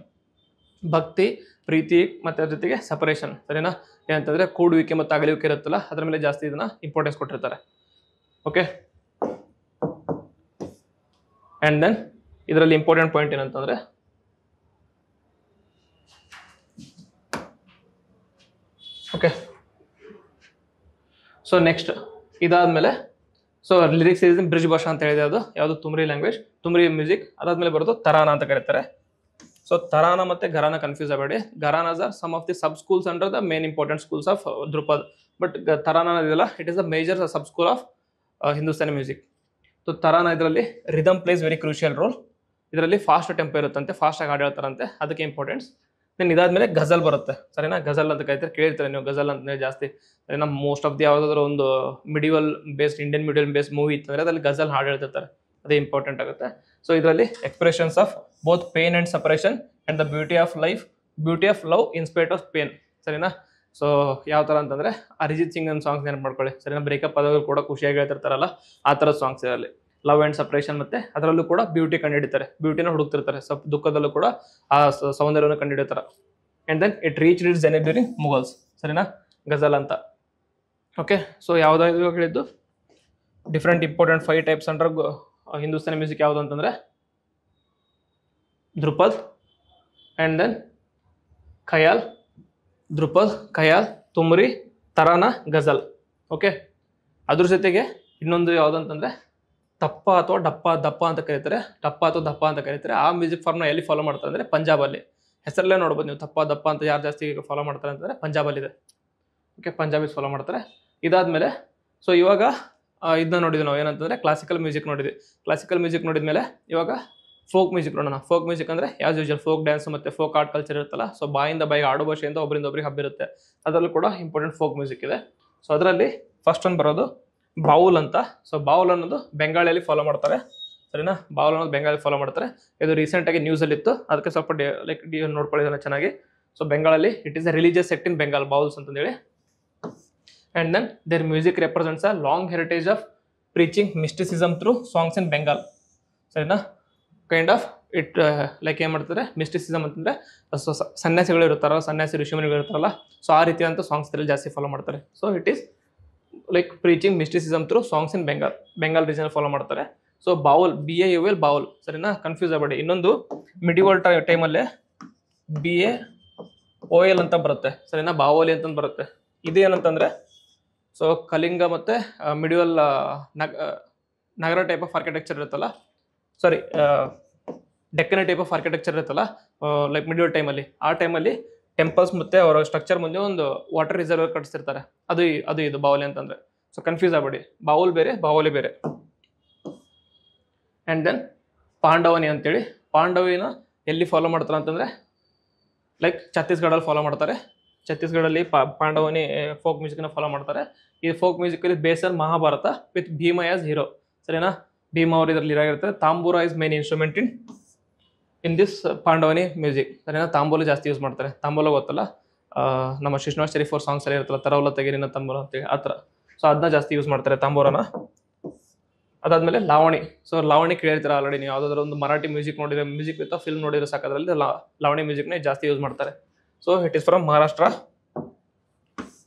ಭಕ್ತಿ, ಪ್ರೀತಿ ಮತ್ತು ಅದ್ರ ಜೊತೆಗೆ ಸಪರೇಷನ್ ಸರಿನಾ? ಏನಂತಂದರೆ ಕೂಡುವಿಕೆ ಮತ್ತು ಅಗಲುವಿಕೆ ಇರುತ್ತಲ್ಲ, ಅದ್ರ ಮೇಲೆ ಜಾಸ್ತಿ ಇದನ್ನ ಇಂಪಾರ್ಟೆನ್ಸ್ ಕೊಟ್ಟಿರ್ತಾರೆ. ಓಕೆ ಆ್ಯಂಡ್ ದೆನ್ ಇದರಲ್ಲಿ ಇಂಪಾರ್ಟೆಂಟ್ ಪಾಯಿಂಟ್ ಏನಂತಂದರೆ ಓಕೆ ಸೊ ನೆಕ್ಸ್ಟ್ ಇದಾದಮೇಲೆ so lyrics is Brij Bhasha ಅಂತ ಹೇಳಿದೆ ಅದು. ಯಾವುದು? ತುಮ್ರಿ ಲ್ಯಾಂಗ್ವೇಜ್ ತುಮ್ರಿ ಮ್ಯೂಸಿಕ್ ಅದಾದ್ಮೇಲೆ ಬರೋದು ತರಾನ ಅಂತ ಕರೀತಾರೆ. ಸೊ ತರಾನ ಮತ್ತು ಘರಾನ ಕನ್ಫ್ಯೂಸ್ ಆಗಬೇಡಿ. Gharanas are some of the sub schools under the main important schools of Dhrupad but tarana ಇದೆಯಲ್ಲ it is the major sub school of Hindustani music so tarana ಇದರಲ್ಲಿ rhythm plays very crucial role ಇದರಲ್ಲಿ ಫಾಸ್ಟ್ ಟೆಂಪೋ ಇರುತ್ತಂತೆ ಫಾಸ್ಟ್ ಆಗಿ ಹಾಡು ಹೇಳ್ತಾರಂತೆ ಅದಕ್ಕೆ ಇಂಪಾರ್ಟೆನ್ಸ್ ದೆನ್ ಇದಾದ್ಮೇಲೆ ಗಜಲ್ ಬರುತ್ತೆ. ಸರಿನಾ? ಗಜಲ್ ಅಂತ ಕರಿತಾರೆ, ಕೇಳಿರ್ತಾರೆ ನೀವು ಗಜಲ್ ಅಂತ ಜಾಸ್ತಿ. ನಮ್ಮ ಮೋಸ್ಟ್ ಆಫ್ ದಿ ಯಾವುದಾದ್ರೂ ಒಂದು medieval based Indian medieval base movie ಇತ್ತಂದ್ರೆ ಅದರಲ್ಲಿ ಗಜಲ್ ಹಾಡು ಹೇಳ್ತಿರ್ತಾರೆ ಅದೇ ಇಂಪಾರ್ಟೆಂಟ್ ಆಗುತ್ತೆ. ಸೊ ಇದರಲ್ಲಿ expressions of both pain and separation and the beauty of life beauty of love inspite of pain ಸರಿನಾ? ಸೊ ಯಾವ ಥರ ಅಂತಂದರೆ, ಅರಿಜಿತ್ ಸಿಂಗ್ ಒಂದು ಸಾಂಗ್ಸ್ ನೆನಪು ಮಾಡ್ಕೊಳ್ಳಿ. ಸರಿ ಬ್ರೇಕಪ್ ಆದಾಗಲೂ ಕೂಡ ಖುಷಿಯಾಗಿ ಹೇಳ್ತಿರ್ತಾರಲ್ಲ, ಆ ಥರದ ಸಾಂಗ್ಸ್ ಇದರಲ್ಲಿ. ಲವ್ ಆ್ಯಂಡ್ ಸಪ್ರೇಷನ್ ಮತ್ತೆ ಅದರಲ್ಲೂ ಕೂಡ ಬ್ಯೂಟಿ ಕಂಡುಹಿಡಿತಾರೆ. ಬ್ಯೂಟಿನ ಹುಡುಕ್ತಿರ್ತಾರೆ. ಸಪ್ ದುಃಖದಲ್ಲೂ ಕೂಡ ಆ ಸೌಂದರ್ಯವನ್ನು ಕಂಡುಹಿಡಿತಾರೆ and then it reach its ಜನ ಡ್ಯೂರಿಂಗ್ ಮುಗಲ್ಸ್ ಸರಿನಾ? ಗಜಲ್ ಅಂತ. ಓಕೆ ಸೊ ಯಾವುದಾದ್ರು ಹೇಳಿದ್ದು? Different important five types under Hindustani music ಯಾವುದು ಅಂತಂದರೆ Dhrupad and then khayal Dhrupad khayal, thumri, tarana, ghazal. Okay ಅದ್ರ ಜೊತೆಗೆ ಇನ್ನೊಂದು ಯಾವುದಂತಂದರೆ ತಪ್ಪ ಅಥವಾ ಡಪ್ಪ, ದಪ್ಪ ಅಂತ ಕರೀತಾರೆ. ಟಪ್ಪ ಅಥವಾ ದಪ್ಪ ಅಂತ ಕರೀತಾರೆ. ಆ ಮ್ಯೂಸಿಕ್ ಫಾರ್ಮ್ನ ಎಲ್ಲಿ ಫಾಲೋ ಮಾಡ್ತಾರೆ ಅಂದರೆ ಪಂಜಾಬಲ್ಲಿ. ಹೆಸರಲ್ಲೇ ನೋಡ್ಬೋದು ನೀವು. ತಪ್ಪ ದಪ್ಪ ಅಂತ ಯಾರು ಜಾಸ್ತಿ ಫಾಲೋ ಮಾಡ್ತಾರೆ ಅಂತಂದರೆ ಪಂಜಾಬಲ್ಲಿದೆ ಓಕೆ ಪಂಜಾಬೀಸ್ ಫಾಲೋ ಮಾಡ್ತಾರೆ. ಇದಾದಮೇಲೆ ಸೊ ಇವಾಗ ಇದನ್ನ ನೋಡಿದ್ವಿ ನಾವು. ಏನಂತಂದರೆ ಕ್ಲಾಸಿಕಲ್ ಮ್ಯೂಸಿಕ್ ನೋಡಿದ್ವಿ. ಕ್ಲಾಸಿಕಲ್ ಮ್ಯೂಸಿಕ್ ನೋಡಿದ ಮೇಲೆ ಇವಾಗ ಫೋಕ್ ಮ್ಯೂಸಿಕ್ ನೋಡೋಣ. ಫೋಕ್ ಮ್ಯೂಸಿಕ್ ಅಂದರೆ ಯಾಸ್ ಯೂಶಲ್ ಫೋಕ್ ಡ್ಯಾನ್ಸ್ ಮತ್ತು ಫೋಕ್ ಆರ್ಟ್ ಕಲ್ಚರ್ ಇರುತ್ತಲ್ಲ ಸೊ ಬಾಯಿಂದ ಬಾಯಿಗೆ ಆಡೋ ಭಾಷೆಯಿಂದ ಒಬ್ಬರಿಂದ ಒಬ್ರಿಗೆ ಹಬ್ಬಿರುತ್ತೆ ಅದರಲ್ಲೂ ಕೂಡ ಇಂಪಾರ್ಟೆಂಟ್ ಫೋಕ್ ಮ್ಯೂಸಿಕ್ ಇದೆ. ಸೊ ಅದರಲ್ಲಿ ಫಸ್ಟ್ ಒಂದು ಬರೋದು ಬೌಲ್ ಅಂತ. ಸೊ ಬಾವುಲ್ ಅನ್ನೋದು ಬೆಂಗಾಳಿಯಲ್ಲಿ ಫಾಲೋ ಮಾಡ್ತಾರೆ. ಸರಿನಾ? ಬಾವುಲ್ ಅನ್ನೋದು ಬೆಂಗಾಳಿ ಫಾಲೋ ಮಾಡ್ತಾರೆ. ಇದು ರೀಸೆಂಟಾಗಿ ನ್ಯೂಸಲ್ಲಿ ಇತ್ತು ಅದಕ್ಕೆ ಸ್ವಲ್ಪ ಲೈಕ್ ನೋಡ್ಕೊಳ್ಳಿದ್ದಾನೆ ಚೆನ್ನಾಗಿ. So ಬೆಂಗಾಳಲ್ಲಿ it is a religious sect in Bengal Bauls ಅಂತಂದೇಳಿ. And then their music represents a long heritage of preaching mysticism through songs in Bengal ಸರಿನಾ? ಕೈಂಡ್ ಆಫ್ ಇಟ್ ಲೈಕ್ ಏನು ಮಾಡ್ತಾರೆ? ಮಿಸ್ಟಿಸಿಸಮ್ ಅಂತಂದರೆ ಸನ್ಯಾಸಿಗಳು ಇರ್ತಾರಲ್ಲ ಸನ್ಯಾಸಿ ಋಷಿಮುನಿಗಳು ಇರ್ತಾರಲ್ಲ ಸೊ ಆ ರೀತಿಯಾದಂಥ ಸಾಂಗ್ಸ್ ಇದರಲ್ಲಿ ಜಾಸ್ತಿ ಫಾಲೋ ಮಾಡ್ತಾರೆ. So it is like preaching mysticism through songs in Bengal Bengal region follow ಮಾಡ್ತಾರೆ. So Baul B A U L Baul ಸರಿನಾ? ಕನ್ಫ್ಯೂಸ್ ಆಗಬೇಡಿ. ಇನ್ನೊಂದು ಮಿಡಿವಲ್ ಟೈಮಲ್ಲೇ ಬಿ ಎ ಓ ಎಲ್ ಅಂತ ಬರುತ್ತೆ. ಸರಿನಾ? ಬಾವೋಲಿ ಅಂತ ಬರುತ್ತೆ. ಇದೇನಂತಂದ್ರೆ ಸೊ ಕಲಿಂಗ ಮತ್ತೆ ಮಿಡಿವಲ್ ನಗ ನಗರ ಟೈಪ್ ಆಫ್ ಆರ್ಕಿಟೆಕ್ಚರ್ ಇರುತ್ತಲ್ಲ sorry Deccan type of architecture ಇರುತ್ತಲ್ಲ ಲೈಕ್ ಮಿಡಿವಲ್ ಟೈಮಲ್ಲಿ ಆ ಟೈಮಲ್ಲಿ ಟೆಂಪಲ್ಸ್ ಮತ್ತೆ ಅವರ ಸ್ಟ್ರಕ್ಚರ್ ಮುಂದೆ ಒಂದು ವಾಟರ್ ರಿಸರ್ವ್ ಕಟ್ಟಿಸ್ತಿರ್ತಾರೆ. ಅದು ಅದು ಇದು ಬಾವಲಿ ಅಂತಂದ್ರೆ. ಸೊ ಕನ್ಫ್ಯೂಸ್ ಆಗಬೇಡಿ. ಬಾವುಲ್ ಬೇರೆ, ಬಾವಲಿ ಬೇರೆ. ಆ್ಯಂಡ್ ದೆನ್ ಪಾಂಡವನಿ ಅಂತೇಳಿ. ಪಾಂಡವಿನ ಎಲ್ಲಿ ಫಾಲೋ ಮಾಡ್ತಾರೆ ಅಂತಂದ್ರೆ ಲೈಕ್ ಛತ್ತೀಸ್ಗಢಲ್ಲಿ ಫಾಲೋ ಮಾಡ್ತಾರೆ. ಛತ್ತೀಸ್ಗಢಲ್ಲಿ ಪಾಂಡವನಿ ಫೋಕ್ ಮ್ಯೂಸಿಕ್ನ ಫಾಲೋ ಮಾಡ್ತಾರೆ. ಈ folk musically based Mahabharata with Bhima as hero ಸರಿನಾ? ಭೀಮ ಅವರು ಇದರಲ್ಲಿ ಇರಾಗಿರುತ್ತೆ tambura is main instrument in in this Pandavani music ಸರಿನಾ? ತಾಂಬೂಲ ಜಾಸ್ತಿ ಯೂಸ್ ಮಾಡ್ತಾರೆ. ತಾಂಬೂಲ ಗೊತ್ತಲ್ಲ? ನಮ್ಮ ಶಿಶ್ನಾಥ್ ಶರೀಫ್ ಅವ್ರ ಸಾಂಗ್ಸ್ ಎಲ್ಲ ಇರುತ್ತಲ್ಲ ತರವಲ್ಲ ತೆಗೆರಿನ ತಾಂಬೂಲ ಅಂತೇಳಿ ಆ ಥರ. ಸೊ ಅದನ್ನ ಜಾಸ್ತಿ ಯೂಸ್ ಮಾಡ್ತಾರೆ ತಾಂಬೂರನ. ಅದಾದ್ಮೇಲೆ ಲಾವಣಿ. ಸೊ ಲಾವಣಿ ಕೇಳಿರ್ತೀರ ಆಲ್ರೆಡಿ ನೀವು? ಯಾವುದಾದ್ರು ಒಂದು ಮರಾಠಿ ಮ್ಯೂಸಿಕ್ ನೋಡಿದ್ರೆ ಮ್ಯೂಸಿಕ್ ವಿತ್ ಫಿಲ್ಮ್ ನೋಡಿದ್ರೆ ಸಾಕದ್ರಲ್ಲಿ ಲಾವಣಿ ಮ್ಯೂಸಿಕ್ನೇ ಜಾಸ್ತಿ ಯೂಸ್ ಮಾಡ್ತಾರೆ. So it is from Maharashtra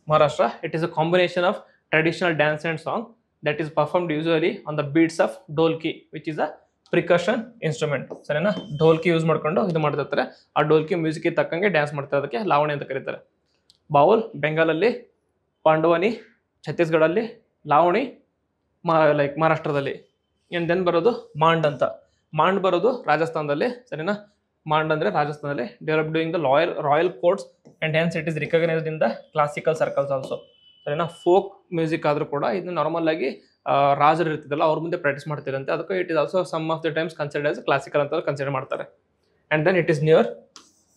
Maharashtra it is a combination of traditional dance and song that is performed usually on the beats of dholki which is a percussion instrument ಸರಿನಾ? ಢೋಲ್ಕಿ ಯೂಸ್ ಮಾಡ್ಕೊಂಡು ಇದು ಮಾಡ್ತಿರ್ತಾರೆ ಆ ಢೋಲ್ಕಿ ಮ್ಯೂಸಿಕ್ಗೆ ತಕ್ಕಂಗೆ ಡ್ಯಾನ್ಸ್ ಮಾಡ್ತಾರೆ ಅದಕ್ಕೆ ಲಾವಣಿ ಅಂತ ಕರೀತಾರೆ. ಬಾವುಲ್, ಬೆಂಗಾಲಲ್ಲಿ, ಪಾಂಡವನಿ, ಛತ್ತೀಸ್ಗಢಲ್ಲಿ, ಲಾವಣಿ, ಮಾ ಲೈಕ್ ಮಹಾರಾಷ್ಟ್ರದಲ್ಲಿ. ಇನ್ ದೆನ್ ಬರೋದು ಮಾಂಡ್ ಅಂತ. ಮಾಂಡ್ ಬರೋದು ರಾಜಸ್ಥಾನದಲ್ಲಿ, ಸರಿನಾ? ಮಾಂಡ್ ಅಂದರೆ ರಾಜಸ್ಥಾನದಲ್ಲಿ. Develop during the loyal royal courts and hence it is recognised in the classical circles also ಸರಿನಾ? ಫೋಕ್ ಮ್ಯೂಸಿಕ್ ಆದರೂ ಕೂಡ ಇದು ನಾರ್ಮಲ್ ಆಗಿ ರಾಜರು ಇರ್ತಿದ್ದಲ್ಲ, ಅವ್ರ ಮುಂದೆ ಪ್ರಾಕ್ಟೀಸ್ ಮಾಡ್ತಿರಂತೆ. ಅದಕ್ಕೆ it is also some of the times consider as classical ಅಂತ ಕನ್ಸಿಡರ್ ಮಾಡ್ತಾರೆ. And then it is near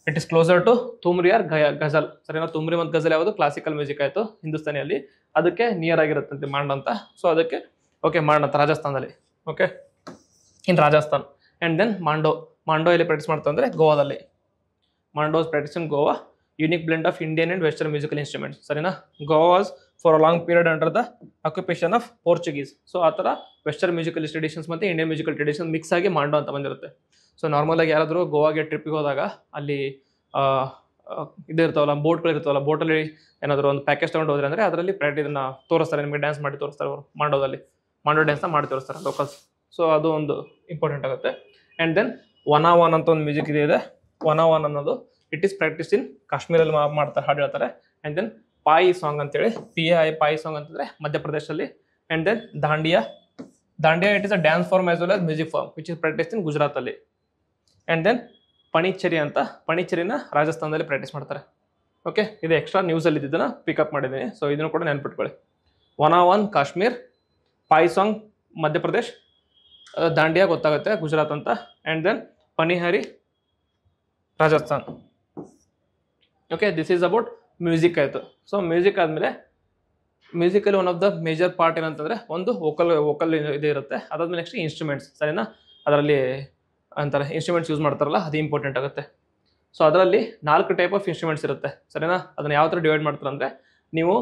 it is closer to thumri or ghazal ಸರಿನಾ? ತುಮ್ರಿ ಮತ್ತು ಗಜಲ್ ಯಾವುದು? ಕ್ಲಾಸಿಕಲ್ ಮ್ಯೂಸಿಕ್ ಆಯಿತು ಹಿಂದೂಸ್ತಾನಿಯಲ್ಲಿ. ಅದಕ್ಕೆ ನಿಯರ್ ಆಗಿರುತ್ತಂತೆ ಮಾಂಡ್ ಅಂತ ಸೊ ಅದಕ್ಕೆ ಓಕೆ ಮಾಂಡ್ ಅಂತ ರಾಜಸ್ಥಾನದಲ್ಲಿ. Okay in Rajasthan. And then mando mando ಎಲ್ಲಿ ಪ್ರಾಕ್ಟೀಸ್ ಮಾಡ್ತಾರೆ ಅಂದರೆ ಗೋವಾದಲ್ಲಿ mandos practice in Goa unique blend of Indian and western musical instrument ಸರಿನಾ? Goa was for a long period under the occupation of Portuguese so ಆ ಥರ ವೆಸ್ಟರ್ನ್ ಮ್ಯೂಸಿಕಲ್ ಟ್ರೆಡಿಷನ್ಸ್ ಮತ್ತು ಇಂಡಿಯನ್ ಮ್ಯೂಸಿಕಲ್ ಟ್ರೆಡಿಷನ್ ಮಿಕ್ಸ್ ಆಗಿ ಮಾಡೋ ಅಂತ ಬಂದಿರುತ್ತೆ. ಸೊ ನಾರ್ಮಲಾಗಿ ಯಾರಾದರೂ ಗೋವಾಗೆ ಟ್ರಿಪ್ಪಿಗೆ ಹೋದಾಗ ಅಲ್ಲಿ ಇದಿರ್ತಾವಲ್ಲ ಬೋಟ್ಗಳು ಇರ್ತಾವಲ್ಲ, ಬೋಟಲ್ಲಿ ಏನಾದರೂ ಒಂದು ಪ್ಯಾಕೇಜ್ ತೊಗೊಂಡು ಹೋದ್ರೆ ಅಂದರೆ ಅದರಲ್ಲಿ ಪ್ರೈಟ್ ಇದನ್ನು ತೋರಿಸ್ತಾರೆ, ನಿಮಗೆ ಡ್ಯಾನ್ಸ್ ಮಾಡಿ ತೋರಿಸ್ತಾರೆ ಅವರು ಮಾಡೋದಲ್ಲಿ. ಮಾಡೋ ಡ್ಯಾನ್ಸ್ನ ಮಾಡಿ ತೋರಿಸ್ತಾರೆ ಲೋಕಲ್ಸ್ ಸೊ ಅದು ಒಂದು ಇಂಪಾರ್ಟೆಂಟ್ ಆಗುತ್ತೆ. ಆ್ಯಂಡ್ ದೆನ್ ಒನ್ ಆ ಒನ್ ಅಂತ ಒಂದು ಮ್ಯೂಸಿಕ್ ಇದೆ ಇದೆ. ಒನ್ ಆ ಒನ್ ಅನ್ನೋದು ಇಟ್ ಈಸ್ ಪ್ರಾಕ್ಟೀಸ್ ಇನ್ ಕಾಶ್ಮೀರಲ್ಲಿ ಮಾಡ್ತಾರೆ ಹಾಡು ಹೇಳ್ತಾರೆ. ಆ್ಯಂಡ್ ದೆನ್ ಪಾಯಿ ಸಾಂಗ್ ಅಂತೇಳಿ P A I Pai song ಅಂತಂದರೆ ಮಧ್ಯಪ್ರದೇಶದಲ್ಲಿ and then Dandiya Dandiya it is a dance form as well as music form which is practice in ಗುಜರಾತಲ್ಲಿ and then Panihari ಅಂತ ಪಣಿಚೇರಿನ ರಾಜಸ್ಥಾನದಲ್ಲಿ ಪ್ರಾಕ್ಟೀಸ್ ಮಾಡ್ತಾರೆ. ಓಕೆ ಇದು ಎಕ್ಸ್ಟ್ರಾ ನ್ಯೂಸಲ್ಲಿ ಇದ್ದಿದ್ದನ್ನು ಪಿಕಪ್ ಮಾಡಿದ್ದೀನಿ. ಸೊ ಇದನ್ನು ಕೂಡ ನೆನ್ಪಿಟ್ಕೊಳ್ಳಿ. ಒನ್ ಆ ಒನ್ ಕಾಶ್ಮೀರ್ ಪಾಯ್ಸಾಂಗ್ ಮಧ್ಯಪ್ರದೇಶ್ ಆ, ದಾಂಡಿಯಾ ಗೊತ್ತಾಗುತ್ತೆ ಗುಜರಾತ್ ಅಂತ. And then Panihari Rajasthan. Okay this is about music ಆಯಿತು. ಸೊ ಮ್ಯೂಸಿಕ್ ಆದಮೇಲೆ musically one of the major part ಏನಂತಂದರೆ, ಒಂದು ವೋಕಲ್ ವೋಕಲ್ ಇದು ಇರುತ್ತೆ. ಅದಾದ್ಮೇಲೆ ನೆಕ್ಸ್ಟ್ ಇನ್ಸ್ಟ್ರೂಮೆಂಟ್ಸ್ ಸರಿನಾ? ಅದರಲ್ಲಿ ಅಂತಾರೆ ಇನ್ಸ್ಟ್ರೂಮೆಂಟ್ಸ್ ಯೂಸ್ ಮಾಡ್ತಾರಲ್ಲ, ಅದು ಇಂಪಾರ್ಟೆಂಟ್ ಆಗುತ್ತೆ. ಸೊ ಅದರಲ್ಲಿ ನಾಲ್ಕು ಟೈಪ್ ಆಫ್ ಇನ್ಸ್ಟ್ರೂಮೆಂಟ್ಸ್ ಇರುತ್ತೆ. ಸರಿನಾ? ಅದನ್ನು ಯಾವ ಥರ ಡಿವೈಡ್ ಮಾಡ್ತಾರಂದರೆ ನೀವು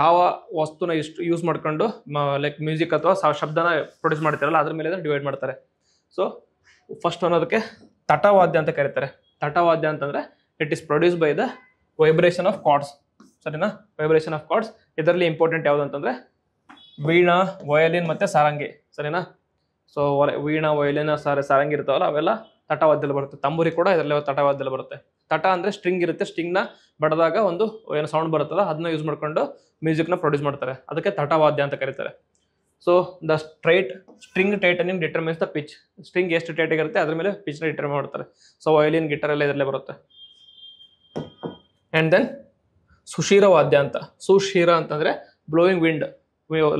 ಯಾವ ವಸ್ತುನ ಇಷ್ಟು ಯೂಸ್ ಮಾಡ್ಕೊಂಡು ಲೈಕ್ ಮ್ಯೂಸಿಕ್ ಅಥವಾ ಶಬ್ದನ ಪ್ರೊಡ್ಯೂಸ್ ಮಾಡ್ತಾರಲ್ಲ, ಅದ್ರ ಮೇಲೆ ಡಿವೈಡ್ ಮಾಡ್ತಾರೆ. ಸೊ ಫಸ್ಟ್ ಅನ್ನೋದಕ್ಕೆ ತಟವಾದ್ಯ ಅಂತ ಕರೀತಾರೆ. ತಟವಾದ್ಯ ಅಂತಂದರೆ it is produce by the vibration of chords ಸರಿನಾ? ವೈಬ್ರೇಷನ್ ಆಫ್ ಕಾರ್ಡ್ಸ್ ಇದರಲ್ಲಿ ಇಂಪಾರ್ಟೆಂಟ್ ಯಾವುದು ಅಂತಂದರೆ ವೀಣಾ, ವಯೋಲಿನ್ ಮತ್ತು ಸಾರಂಗಿ. ಸರಿನಾ? ಸೊ ವೀಣಾ, ವಯೋಲಿನ್, ಸಾರ ಸಾರಂಗಿ ಇರ್ತಾವಲ್ಲ, ಅವೆಲ್ಲ ತಟವಾದ್ಯದಲ್ಲಿ ಬರುತ್ತೆ. ತಂಬೂರಿ ಕೂಡ ಇದರಲ್ಲಿ ತಟವಾದ್ಯದಲ್ಲಿ ಬರುತ್ತೆ. ತಟ ಅಂದರೆ ಸ್ಟ್ರಿಂಗ್ ಇರುತ್ತೆ. ಸ್ಟ್ರಿಂಗ್ನ ಬಡದಾಗ ಒಂದು ಏನು ಸೌಂಡ್ ಬರುತ್ತಲ್ಲ ಅದನ್ನ ಯೂಸ್ ಮಾಡಿಕೊಂಡು ಮ್ಯೂಸಿಕ್ನ ಪ್ರೊಡ್ಯೂಸ್ ಮಾಡ್ತಾರೆ. ಅದಕ್ಕೆ ತಟವಾದ್ಯ ಅಂತ ಕರೀತಾರೆ. So the straight string tightening determines the pitch string ಎಷ್ಟು ಟೈಟ್ ಅದ್ರ ಮೇಲೆ ಪಿಚ್ನ ಡಿಟರ್ಮಿನ್ ಮಾಡ್ತಾರೆ. ಸೊ ವಯಲಿನ್ ಗಿಟಾರ್ ಎಲ್ಲ ಇದರಲ್ಲೇ ಬರುತ್ತೆ. ಆ್ಯಂಡ್ ದೆನ್ ಸುಶೀರ ವಾದ್ಯ ಅಂತ. ಸುಶೀರ ಅಂತಂದರೆ ಬ್ಲೋಯಿಂಗ್ ವಿಂಡ್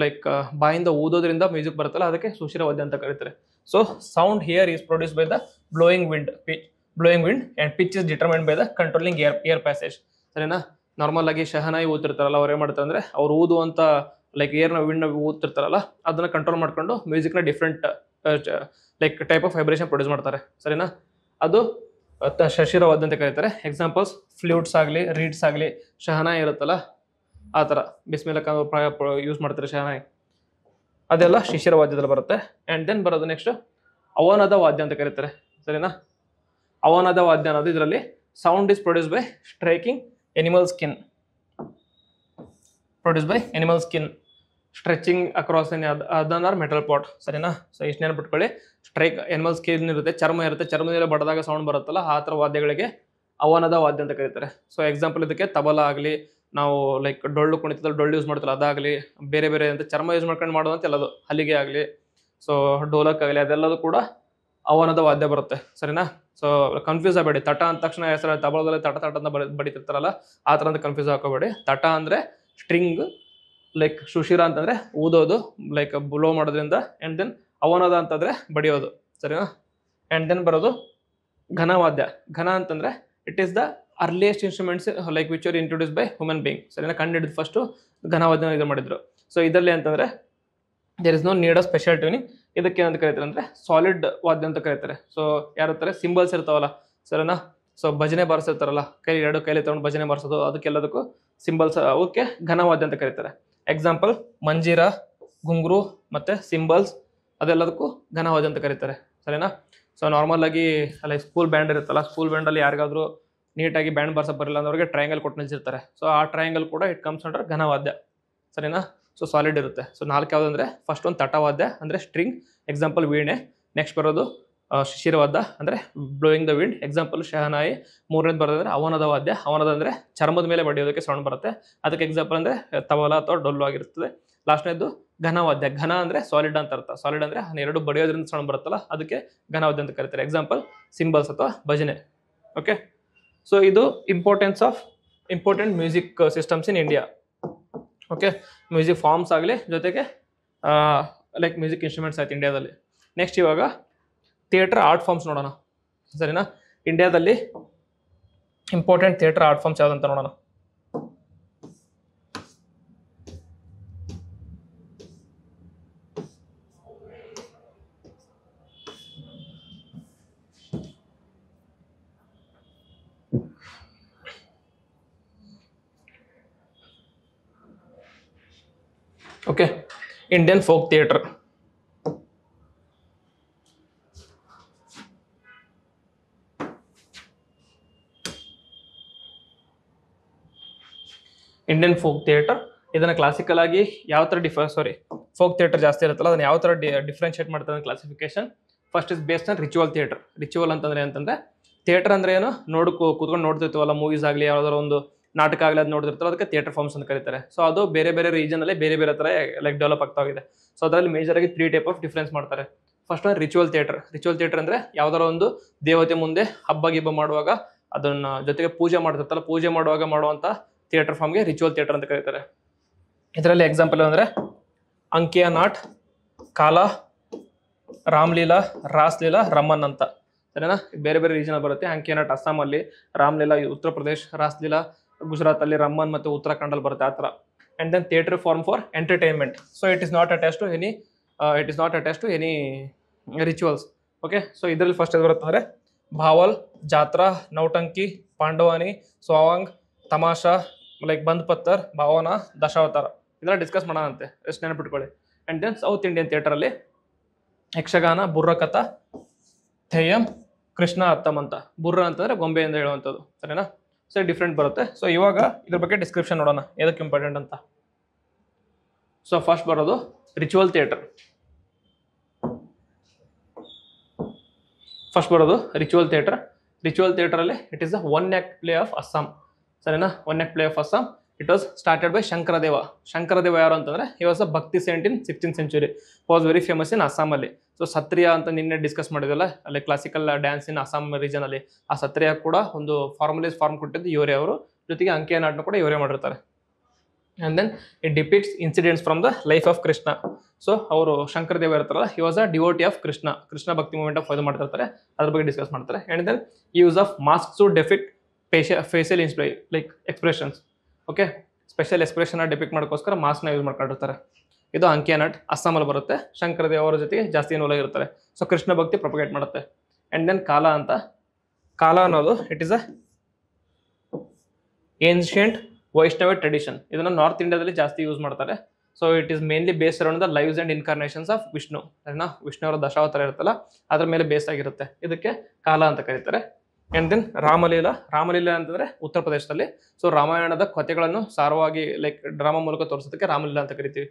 ಲೈಕ್ ಬಾಯಿಂದ ಊದೋದ್ರಿಂದ ಮ್ಯೂಸಿಕ್ ಬರುತ್ತಲ್ಲ, ಅದಕ್ಕೆ ಸುಶೀರ ವಾದ್ಯ ಅಂತ ಕರೀತಾರೆ. So sound here is produce by the blowing wind P blowing wind and pitch is determine by the controlling air air passage ಸರಿನಾ? ನಾರ್ಮಲ್ ಆಗಿ ಶಹನಾಯಿ ಊದ್ತಿರ್ತಾರಲ್ಲ, ಅವ್ರು ಏನು ಮಾಡ್ತಾರೆ ಅಂದರೆ ಅವ್ರು ಊದುವಂಥ ಲೈಕ್ ಏರ್ನ ವಿಂಡ್ ಊದ್ತಿರ್ತಾರಲ್ಲ, ಅದನ್ನು ಕಂಟ್ರೋಲ್ ಮಾಡಿಕೊಂಡು ಮ್ಯೂಸಿಕ್ನ different like type of vibration produce ಮಾಡ್ತಾರೆ. ಸರಿನಾ? ಅದು ಶಶಿರವಾದ್ಯ ಅಂತ ಕರೀತಾರೆ. ಎಕ್ಸಾಂಪಲ್ಸ್ ಫ್ಲೂಟ್ಸ್ ಆಗಲಿ ರೀಡ್ಸ್ ಆಗಲಿ, ಶಹನಾಯಿ ಇರುತ್ತಲ್ಲ, ಆ ಥರ. ಬಿಸ್ಮಿಲಕ ಯೂಸ್ ಮಾಡ್ತಾರೆ ಶಹನಾಯಿ. ಅದೆಲ್ಲ ಶಿಶಿರ ವಾದ್ಯದಲ್ಲಿ ಬರುತ್ತೆ. ಆ್ಯಂಡ್ ದೆನ್ ಬರೋದು ನೆಕ್ಸ್ಟ್ ಅವನದ ವಾದ್ಯ ಅಂತ ಕರೀತಾರೆ. ಸರಿನಾ? ಅವನದ ವಾದ್ಯ ಅನ್ನೋದು ಇದರಲ್ಲಿ sound is produce by striking animal skin produce by animal skin stretching across ಏನೇ ಅದು ಅದನ್ನ ಮೆಟಲ್ ಪಾಟ್ ಸರಿನಾ? ಸೊ ಇಷ್ಟು ನೆನ್ಪಿಟ್ಕೊಳ್ಳಿ ಸ್ಟ್ರೈಕ್ ಎನಿಮಲ್ ಸ್ಕಿನ್ ಇರುತ್ತೆ, ಚರ್ಮ ಇರುತ್ತೆ, ಚರ್ಮದಲ್ಲಿ ಬಡದಾಗ ಸೌಂಡ್ ಬರುತ್ತಲ್ಲ, ಆ ಥರ ವಾದ್ಯಗಳಿಗೆ ಅವನದ ವಾದ್ಯ ಅಂತ ಕರೀತಾರೆ. ಸೊ ಎಕ್ಸಾಂಪಲ್ ಇದಕ್ಕೆ ತಬಲ ಆಗಲಿ, ನಾವು ಲೈಕ್ ಡೊಳ್ಳು ಕುಣಿತದಲ್ಲಿ ಡೊಳ್ಳು ಯೂಸ್ ಮಾಡ್ತಾರೆ ಅದಾಗಲಿ, ಬೇರೆ ಬೇರೆ ಅಂತ ಚರ್ಮ ಯೂಸ್ ಮಾಡ್ಕೊಂಡು ಮಾಡೋದಂತ ಎಲ್ಲದು, ಹಲಿಗೆ ಆಗಲಿ ಸೊ ಡೋಲಕ್ ಆಗಲಿ, ಅದೆಲ್ಲದೂ ಕೂಡ ಅವನದ ವಾದ್ಯ ಬರುತ್ತೆ, ಸರಿನಾ? ಸೊ ಕನ್ಫ್ಯೂಸ್ ಆಗಬೇಡಿ. ತಟ ಅಂದ ತಕ್ಷಣ ಹೆಸರು ತಬಲದಲ್ಲಿ ತಟ ತಟ ಅಂತ ಬಡಿ ಬಡಿತಿರ್ತಾರಲ್ಲ ಆ ಥರ ಅಂತ ಕನ್ಫ್ಯೂಸ್ ಹಾಕೋಬೇಡಿ ತಟ ಅಂದರೆ ಸ್ಟ್ರಿಂಗ್ ಲೈಕ್ ಶುಶಿರ ಅಂತಂದರೆ ಊದೋದು ಲೈಕ್ ಬ್ಲೋ ಮಾಡೋದ್ರಿಂದ ಆ್ಯಂಡ್ ದೆನ್ ಅವನದ ಅಂತಂದರೆ ಬಡಿಯೋದು, ಸರಿನಾ? ಆ್ಯಂಡ್ ದೆನ್ ಬರೋದು ಘನವಾದ್ಯ. ಘನ ಅಂತಂದರೆ it is the earliest instruments like which are introduce by human being ಸರಿನಾ? ಕಂಡು ಹಿಡಿದು ಫಸ್ಟು ಘನವಾದ್ಯನ ಇದು ಮಾಡಿದ್ರು. ಸೊ ಇದರಲ್ಲಿ ಅಂತಂದರೆ there is no need of special tuning ಇದಕ್ಕೆ ಏನಂತ ಕರೀತಾರೆ ಅಂದರೆ ಸಾಲಿಡ್ ವಾದ್ಯ ಅಂತ ಕರೀತಾರೆ. ಸೊ ಯಾರು ಸಿಂಬಲ್ಸ್ ಇರ್ತಾವಲ್ಲ, ಸರಿನಾ? ಸೊ ಭಜನೆ ಬಾರಿಸಿರ್ತಾರಲ್ಲ ಕೈ ಎರಡು ಕೈಲಿ ತಗೊಂಡು ಭಜನೆ ಬಾರಿಸೋದು, ಅದಕ್ಕೆಲ್ಲದಕ್ಕೂ ಸಿಂಬಲ್ಸ್ ಅವಕ್ಕೆ ಘನವಾದ್ಯ ಅಂತ ಕರೀತಾರೆ. ಎಕ್ಸಾಂಪಲ್ ಮಂಜೀರ ಗುಂಗ್ರು ಮತ್ತು ಸಿಂಬಲ್ಸ್ ಅದೆಲ್ಲದಕ್ಕೂ ಘನವಾದ್ಯ ಅಂತ ಕರೀತಾರೆ. ಸರಿನಾ? ಸೊ ನಾರ್ಮಲ್ ಆಗಿ ಲೈಕ್ ಸ್ಕೂಲ್ ಬ್ಯಾಂಡ್ ಇರುತ್ತಲ್ಲ ಸ್ಕೂಲ್ ಬ್ಯಾಂಡಲ್ಲಿ ಯಾರಿಗಾದ್ರೂ ನೀಟಾಗಿ ಬ್ಯಾಂಡ್ ಬರ್ಸೋ ಬರಲಿಲ್ಲ ಅಂದವ್ರಿಗೆ ಟ್ರಯಾಂಗಲ್ ಕೊಟ್ಟು ನಿಲ್ಸಿರ್ತಾರೆ. ಸೊ ಆ ಟ್ರಯಾಂಗಲ್ ಕೂಡ ಇಟ್ ಕಮ್ಸ್ ಅಂಡರ್ ಘನವಾದ್ಯ ಸರಿನಾ? ಸೊ ಸಾಲಿಡ್ ಇರುತ್ತೆ. ಸೊ ನಾಲ್ಕು ಯಾವುದಂದ್ರೆ ಫಸ್ಟ್ ಒಂದು ತಟವಾದ್ಯ ಅಂದರೆ ಸ್ಟ್ರಿಂಗ್ ಎಕ್ಸಾಂಪಲ್ ವೀಣೆ. ನೆಕ್ಸ್ಟ್ ಬರೋದು ಆ, ಶಿಶಿರವಾದ್ಯ ಅಂದರೆ blowing the wind example shehnai. ಮೂರನೇದು ಬರೋದಂದ್ರೆ ಅವನದ ವಾದ್ಯ. ಅವನದ ಅಂದರೆ ಚರ್ಮದ ಮೇಲೆ ಬಡಿಯೋದಕ್ಕೆ ಸೌಂಡ್ ಬರುತ್ತೆ. ಅದಕ್ಕೆ ಎಕ್ಸಾಂಪಲ್ ಅಂದರೆ ತವಲ ಅಥವಾ ಡೊಲ್ಲು ಆಗಿರ್ತದೆ. ಲಾಸ್ಟ್ನೇದು ಘನವಾದ್ಯ. ಘನ ಅಂದರೆ ಸಾಲಿಡ್ ಅಂತ ಅರ್ಥ. ಸಾಲಿಡ್ ಅಂದರೆ ಎರಡು ಬಡಿಯೋದ್ರಿಂದ ಸೌಂಡ್ ಬರುತ್ತಲ್ಲ ಅದಕ್ಕೆ ಘನವಾದ್ಯ ಅಂತ ಕರೀತಾರೆ. ಎಕ್ಸಾಂಪಲ್ ಸಿಂಬಲ್ಸ್ ಅಥವಾ ಭಜನೆ. ಓಕೆ ಸೊ ಇದು importance of important music systems in India okay music forms ಆಗಲಿ ಜೊತೆಗೆ ಲೈಕ್ ಮ್ಯೂಸಿಕ್ ಇನ್ಸ್ಟ್ರೂಮೆಂಟ್ಸ್ ಆಯ್ತು ಇಂಡಿಯಾದಲ್ಲಿ ನೆಕ್ಸ್ಟ್ ಇವಾಗ ಥಿಯೇಟರ್ ಆರ್ಟ್ ಫಾರ್ಮ್ಸ್ ನೋಡೋಣ. ಸರಿನಾ? ಇಂಡಿಯಾದಲ್ಲಿ ಇಂಪಾರ್ಟೆಂಟ್ ಥಿಯೇಟರ್ ಆರ್ಟ್ ಫಾರ್ಮ್ಸ್ ಯಾವ್ದಂತ ನೋಡೋಣ. Okay Indian folk theatre Indian folk theatre ಇದನ್ನ ಕ್ಲಾಸಿಕಲ್ ಆಗಿ ಯಾವ ಥರ ಡಿಫರ್ ಸಾರಿ ಫೋಕ್ ಥಿಯೇಟರ್ ಜಾಸ್ತಿ ಇರುತ್ತಲ್ಲ, ಅದನ್ನ ಯಾವ ಥರ ಡಿಫ್ರೆನ್ಶಿಯೇಟ್ ಮಾಡ್ತಾರೆ classification first is based on ritual theatre ritual ಅಂತಂದ್ರೆ ಅಂತಂದ್ರೆ ಥಿಯೇಟರ್ ಅಂದ್ರೆ ಏನು? ನೋಡ್ ಕೂತ್ಕೊಂಡು ನೋಡ್ತಿರ್ತೀವಲ್ಲ ಮೂವೀಸ್ ಆಗಲಿ, ಯಾವ್ದಾದ್ರು ಒಂದು ನಾಟಕ ಆಗಲಿ ಅದು ನೋಡಿರ್ತಾರೆ ಅದಕ್ಕೆ ಥಿಯೇಟರ್ ಫಾರ್ಮ್ಸ್ ಅಂತ ಕರೀತಾರೆ. ಸೊ ಅದು ಬೇರೆ ಬೇರೆ ರೀಜನಲ್ಲಿ ಬೇರೆ ಬೇರೆ ಥರ ಲೈಕ್ ಡೆವಲಪ್ ಆಗ್ತಾ ಹೋಗಿದೆ. ಸೊ ಅದರಲ್ಲಿ ಮೇಜರ್ ಆಗಿ ತ್ರೀ ಟೈಪ್ ಆಫ್ ಡಿಫ್ರೆನ್ಸ್ ಮಾಡ್ತಾರೆ. ಫಸ್ಟ್ ಒಂದು ರಿಚುವಲ್ ಥಿಯೇಟರ್ ರಿಚುವಲ್ ಥಿಯೇಟರ್ ಅಂದರೆ ಯಾವ್ದಾರ ಒಂದು ದೇವತೆ ಮುಂದೆ ಹಬ್ಬ ಗಿಬ್ಬ ಮಾಡುವಾಗ ಅದನ್ನ ಜೊತೆಗೆ ಪೂಜೆ ಮಾಡ್ತಿರ್ತಲ್ಲ ಪೂಜೆ ಮಾಡುವಾಗ ಮಾಡುವಂಥ ಥಿಯೇಟರ್ ಫಾರ್ಮ್ಗೆ ರಿಚುವಲ್ ಥಿಯೇಟರ್ ಅಂತ ಕರೀತಾರೆ. ಇದರಲ್ಲಿ ಎಕ್ಸಾಂಪಲ್ ಅಂದರೆ ಅಂಕಿಯ ನಾಟ್, ಕಾಲ, ರಾಮ್ಲೀಲಾ, ರಾಸ್ಲೀಲಾ, ರಮನ್ ಅಂತ. ಸರಿನಾ? ಬೇರೆ ಬೇರೆ ರೀಜನ್ ಬರುತ್ತೆ. ಅಂಕಿಯ ನಾಟ್ ಅಸ್ಸಾಮಲ್ಲಿ, ರಾಮ್ಲೀಲಾ ಉತ್ತರ ಪ್ರದೇಶ್, ರಾಸ್ಲೀಲಾ ಗುಜರಾತಲ್ಲಿ, ರಮನ್ ಮತ್ತು ಉತ್ತರಾಖಂಡಲ್ಲಿ ಬರುತ್ತೆ ಆ ಥರ. And then theatre form for entertainment so it is not attach to any it is not attach to any rituals okay so ಇದರಲ್ಲಿ ಫಸ್ಟ್ ಅದು ಬರುತ್ತೆ ಅಂದರೆ ಭಾವಲ್, ಜಾತ್ರಾ, ನೌಟಂಕಿ, ಪಾಂಡವಾನಿ, ಸ್ವಾವಾಂಗ್, ತಮಾಷಾ ಲೈಕ್ ಬಂದ್ ಪತ್ತರ್, ಭಾವನ, ದಶಾವತಾರ. ಇದೆಲ್ಲ ಡಿಸ್ಕಸ್ ಮಾಡೋಣಂತೆ. ಎಷ್ಟು ನೆನಪಿಟ್ಕೊಳ್ಳಿ. ಆ್ಯಂಡ್ ದೆನ್ ಸೌತ್ ಇಂಡಿಯನ್ ಥಿಯೇಟರಲ್ಲಿ ಯಕ್ಷಗಾನ, ಬುರ್ರಕಥ, ಥೇಯಂ, ಕೃಷ್ಣ ಅತ್ತಮ್ ಅಂತ. ಬುರ್ರ ಅಂತಂದ್ರೆ ಅಂತ ಹೇಳುವಂಥದ್ದು. ಸರಿನಾ? ಸರಿ ಡಿಫ್ರೆಂಟ್ ಬರುತ್ತೆ. ಸೊ ಇವಾಗ ಇದ್ರ ಬಗ್ಗೆ ಡಿಸ್ಕ್ರಿಪ್ಷನ್ ನೋಡೋಣ. ಏನಕ್ಕೆ ಇಂಪಾರ್ಟೆಂಟ್ ಅಂತ? ಸೊ ಫಸ್ಟ್ ಬರೋದು ರಿಚುವಲ್ ಥಿಯೇಟರ್ ಫಸ್ಟ್ ಬರೋದು ritual theatre ritual ಥಿಯೇಟರಲ್ಲಿ it is the one act play of Assam ಸರಿನಾ? One act play of Assam it was started by Sankaradeva Sankaradeva ಯಾರು ಅಂತಂದ್ರೆ ಈ was bhakti saint in sixteen century was very famous in ಅಸ್ಸಾಮಲ್ಲಿ so Sattriya ಅಂತ ನಿನ್ನೆ ಡಿಸ್ಕಸ್ ಮಾಡಿದಲ್ಲ ಅಲ್ಲಿ classical dance in Assam region ಅಲ್ಲಿ. ಆ ಸತ್ರಿಯ ಕೂಡ ಒಂದು ಫಾರ್ಮಲೈಸ್ ಫಾರ್ಮ್ ಕೊಟ್ಟಿದ್ದು ಇವರೇ ಅವರು. ಜೊತೆಗೆ ಅಂಕಿಯ ನಾಟನ ಕೂಡ ಇವರೇ ಮಾಡಿರ್ತಾರೆ. And then it depicts incidents from the life of Krishna so ಅವರು ಶಂಕರದೇವ ಇರ್ತಾರಲ್ಲ he was a devotee of Krishna Krishna bhakti movement of ಇದು ಮಾಡ್ತಿರ್ತಾರೆ. ಅದ್ರ ಬಗ್ಗೆ ಡಿಸ್ಕಸ್ ಮಾಡ್ತಾರೆ. And then use of mask to depict ಫೇಶಿಯ facial ಇನ್ಸ್ಪ್ರೈ like expressions okay special expression depict ಮಾಡೋಕ್ಕೋಸ್ಕರ ಮಾಸ್ಕ್ನ ಯೂಸ್ ಮಾಡ್ಕೊಂಡಿರ್ತಾರೆ. ಇದು ಅಂಕಿಯ ನಟ್, ಅಸ್ಸಾಮಲ್ಲಿ ಬರುತ್ತೆ. ಶಂಕರದೇವ್ ಅವರ ಜೊತೆಗೆ ಜಾಸ್ತಿ ಏನು ಆಗಿರ್ತಾರೆ ಸೊ ಕೃಷ್ಣ ಭಕ್ತಿ ಪ್ರೊಪಗೇಟ್ ಮಾಡುತ್ತೆ. ಆ್ಯಂಡ್ ದೆನ್ ಕಾಲ ಅಂತ, ಕಾಲ ಅನ್ನೋದು it is a ancient Vaishnava tradition ಇದನ್ನು ನಾರ್ತ್ ಇಂಡಿಯಾದಲ್ಲಿ ಜಾಸ್ತಿ ಯೂಸ್ ಮಾಡ್ತಾರೆ. So it is mainly base around the lives and incarnations of Vishnu ವಿಷ್ಣುವರ Dashavatara ಇರುತ್ತಲ್ಲ, ಅದ್ರ ಮೇಲೆ ಬೇಸ್ ಆಗಿರುತ್ತೆ. ಇದಕ್ಕೆ ಕಾಲ ಅಂತ ಕರೀತಾರೆ. ಆ್ಯಂಡ್ ದೆನ್ ರಾಮಲೀಲಾ ರಾಮಲೀಲಾ ಅಂತಂದರೆ ಉತ್ತರ ಪ್ರದೇಶದಲ್ಲಿ. ಸೊ ರಾಮಾಯಣದ ಕಥೆಗಳನ್ನು ಸಾರವಾಗಿ ಲೈಕ್ ಡ್ರಾಮಾ ಮೂಲಕ ತೋರಿಸೋದಕ್ಕೆ ರಾಮಲೀಲಾ ಅಂತ ಕರಿತೀವಿ.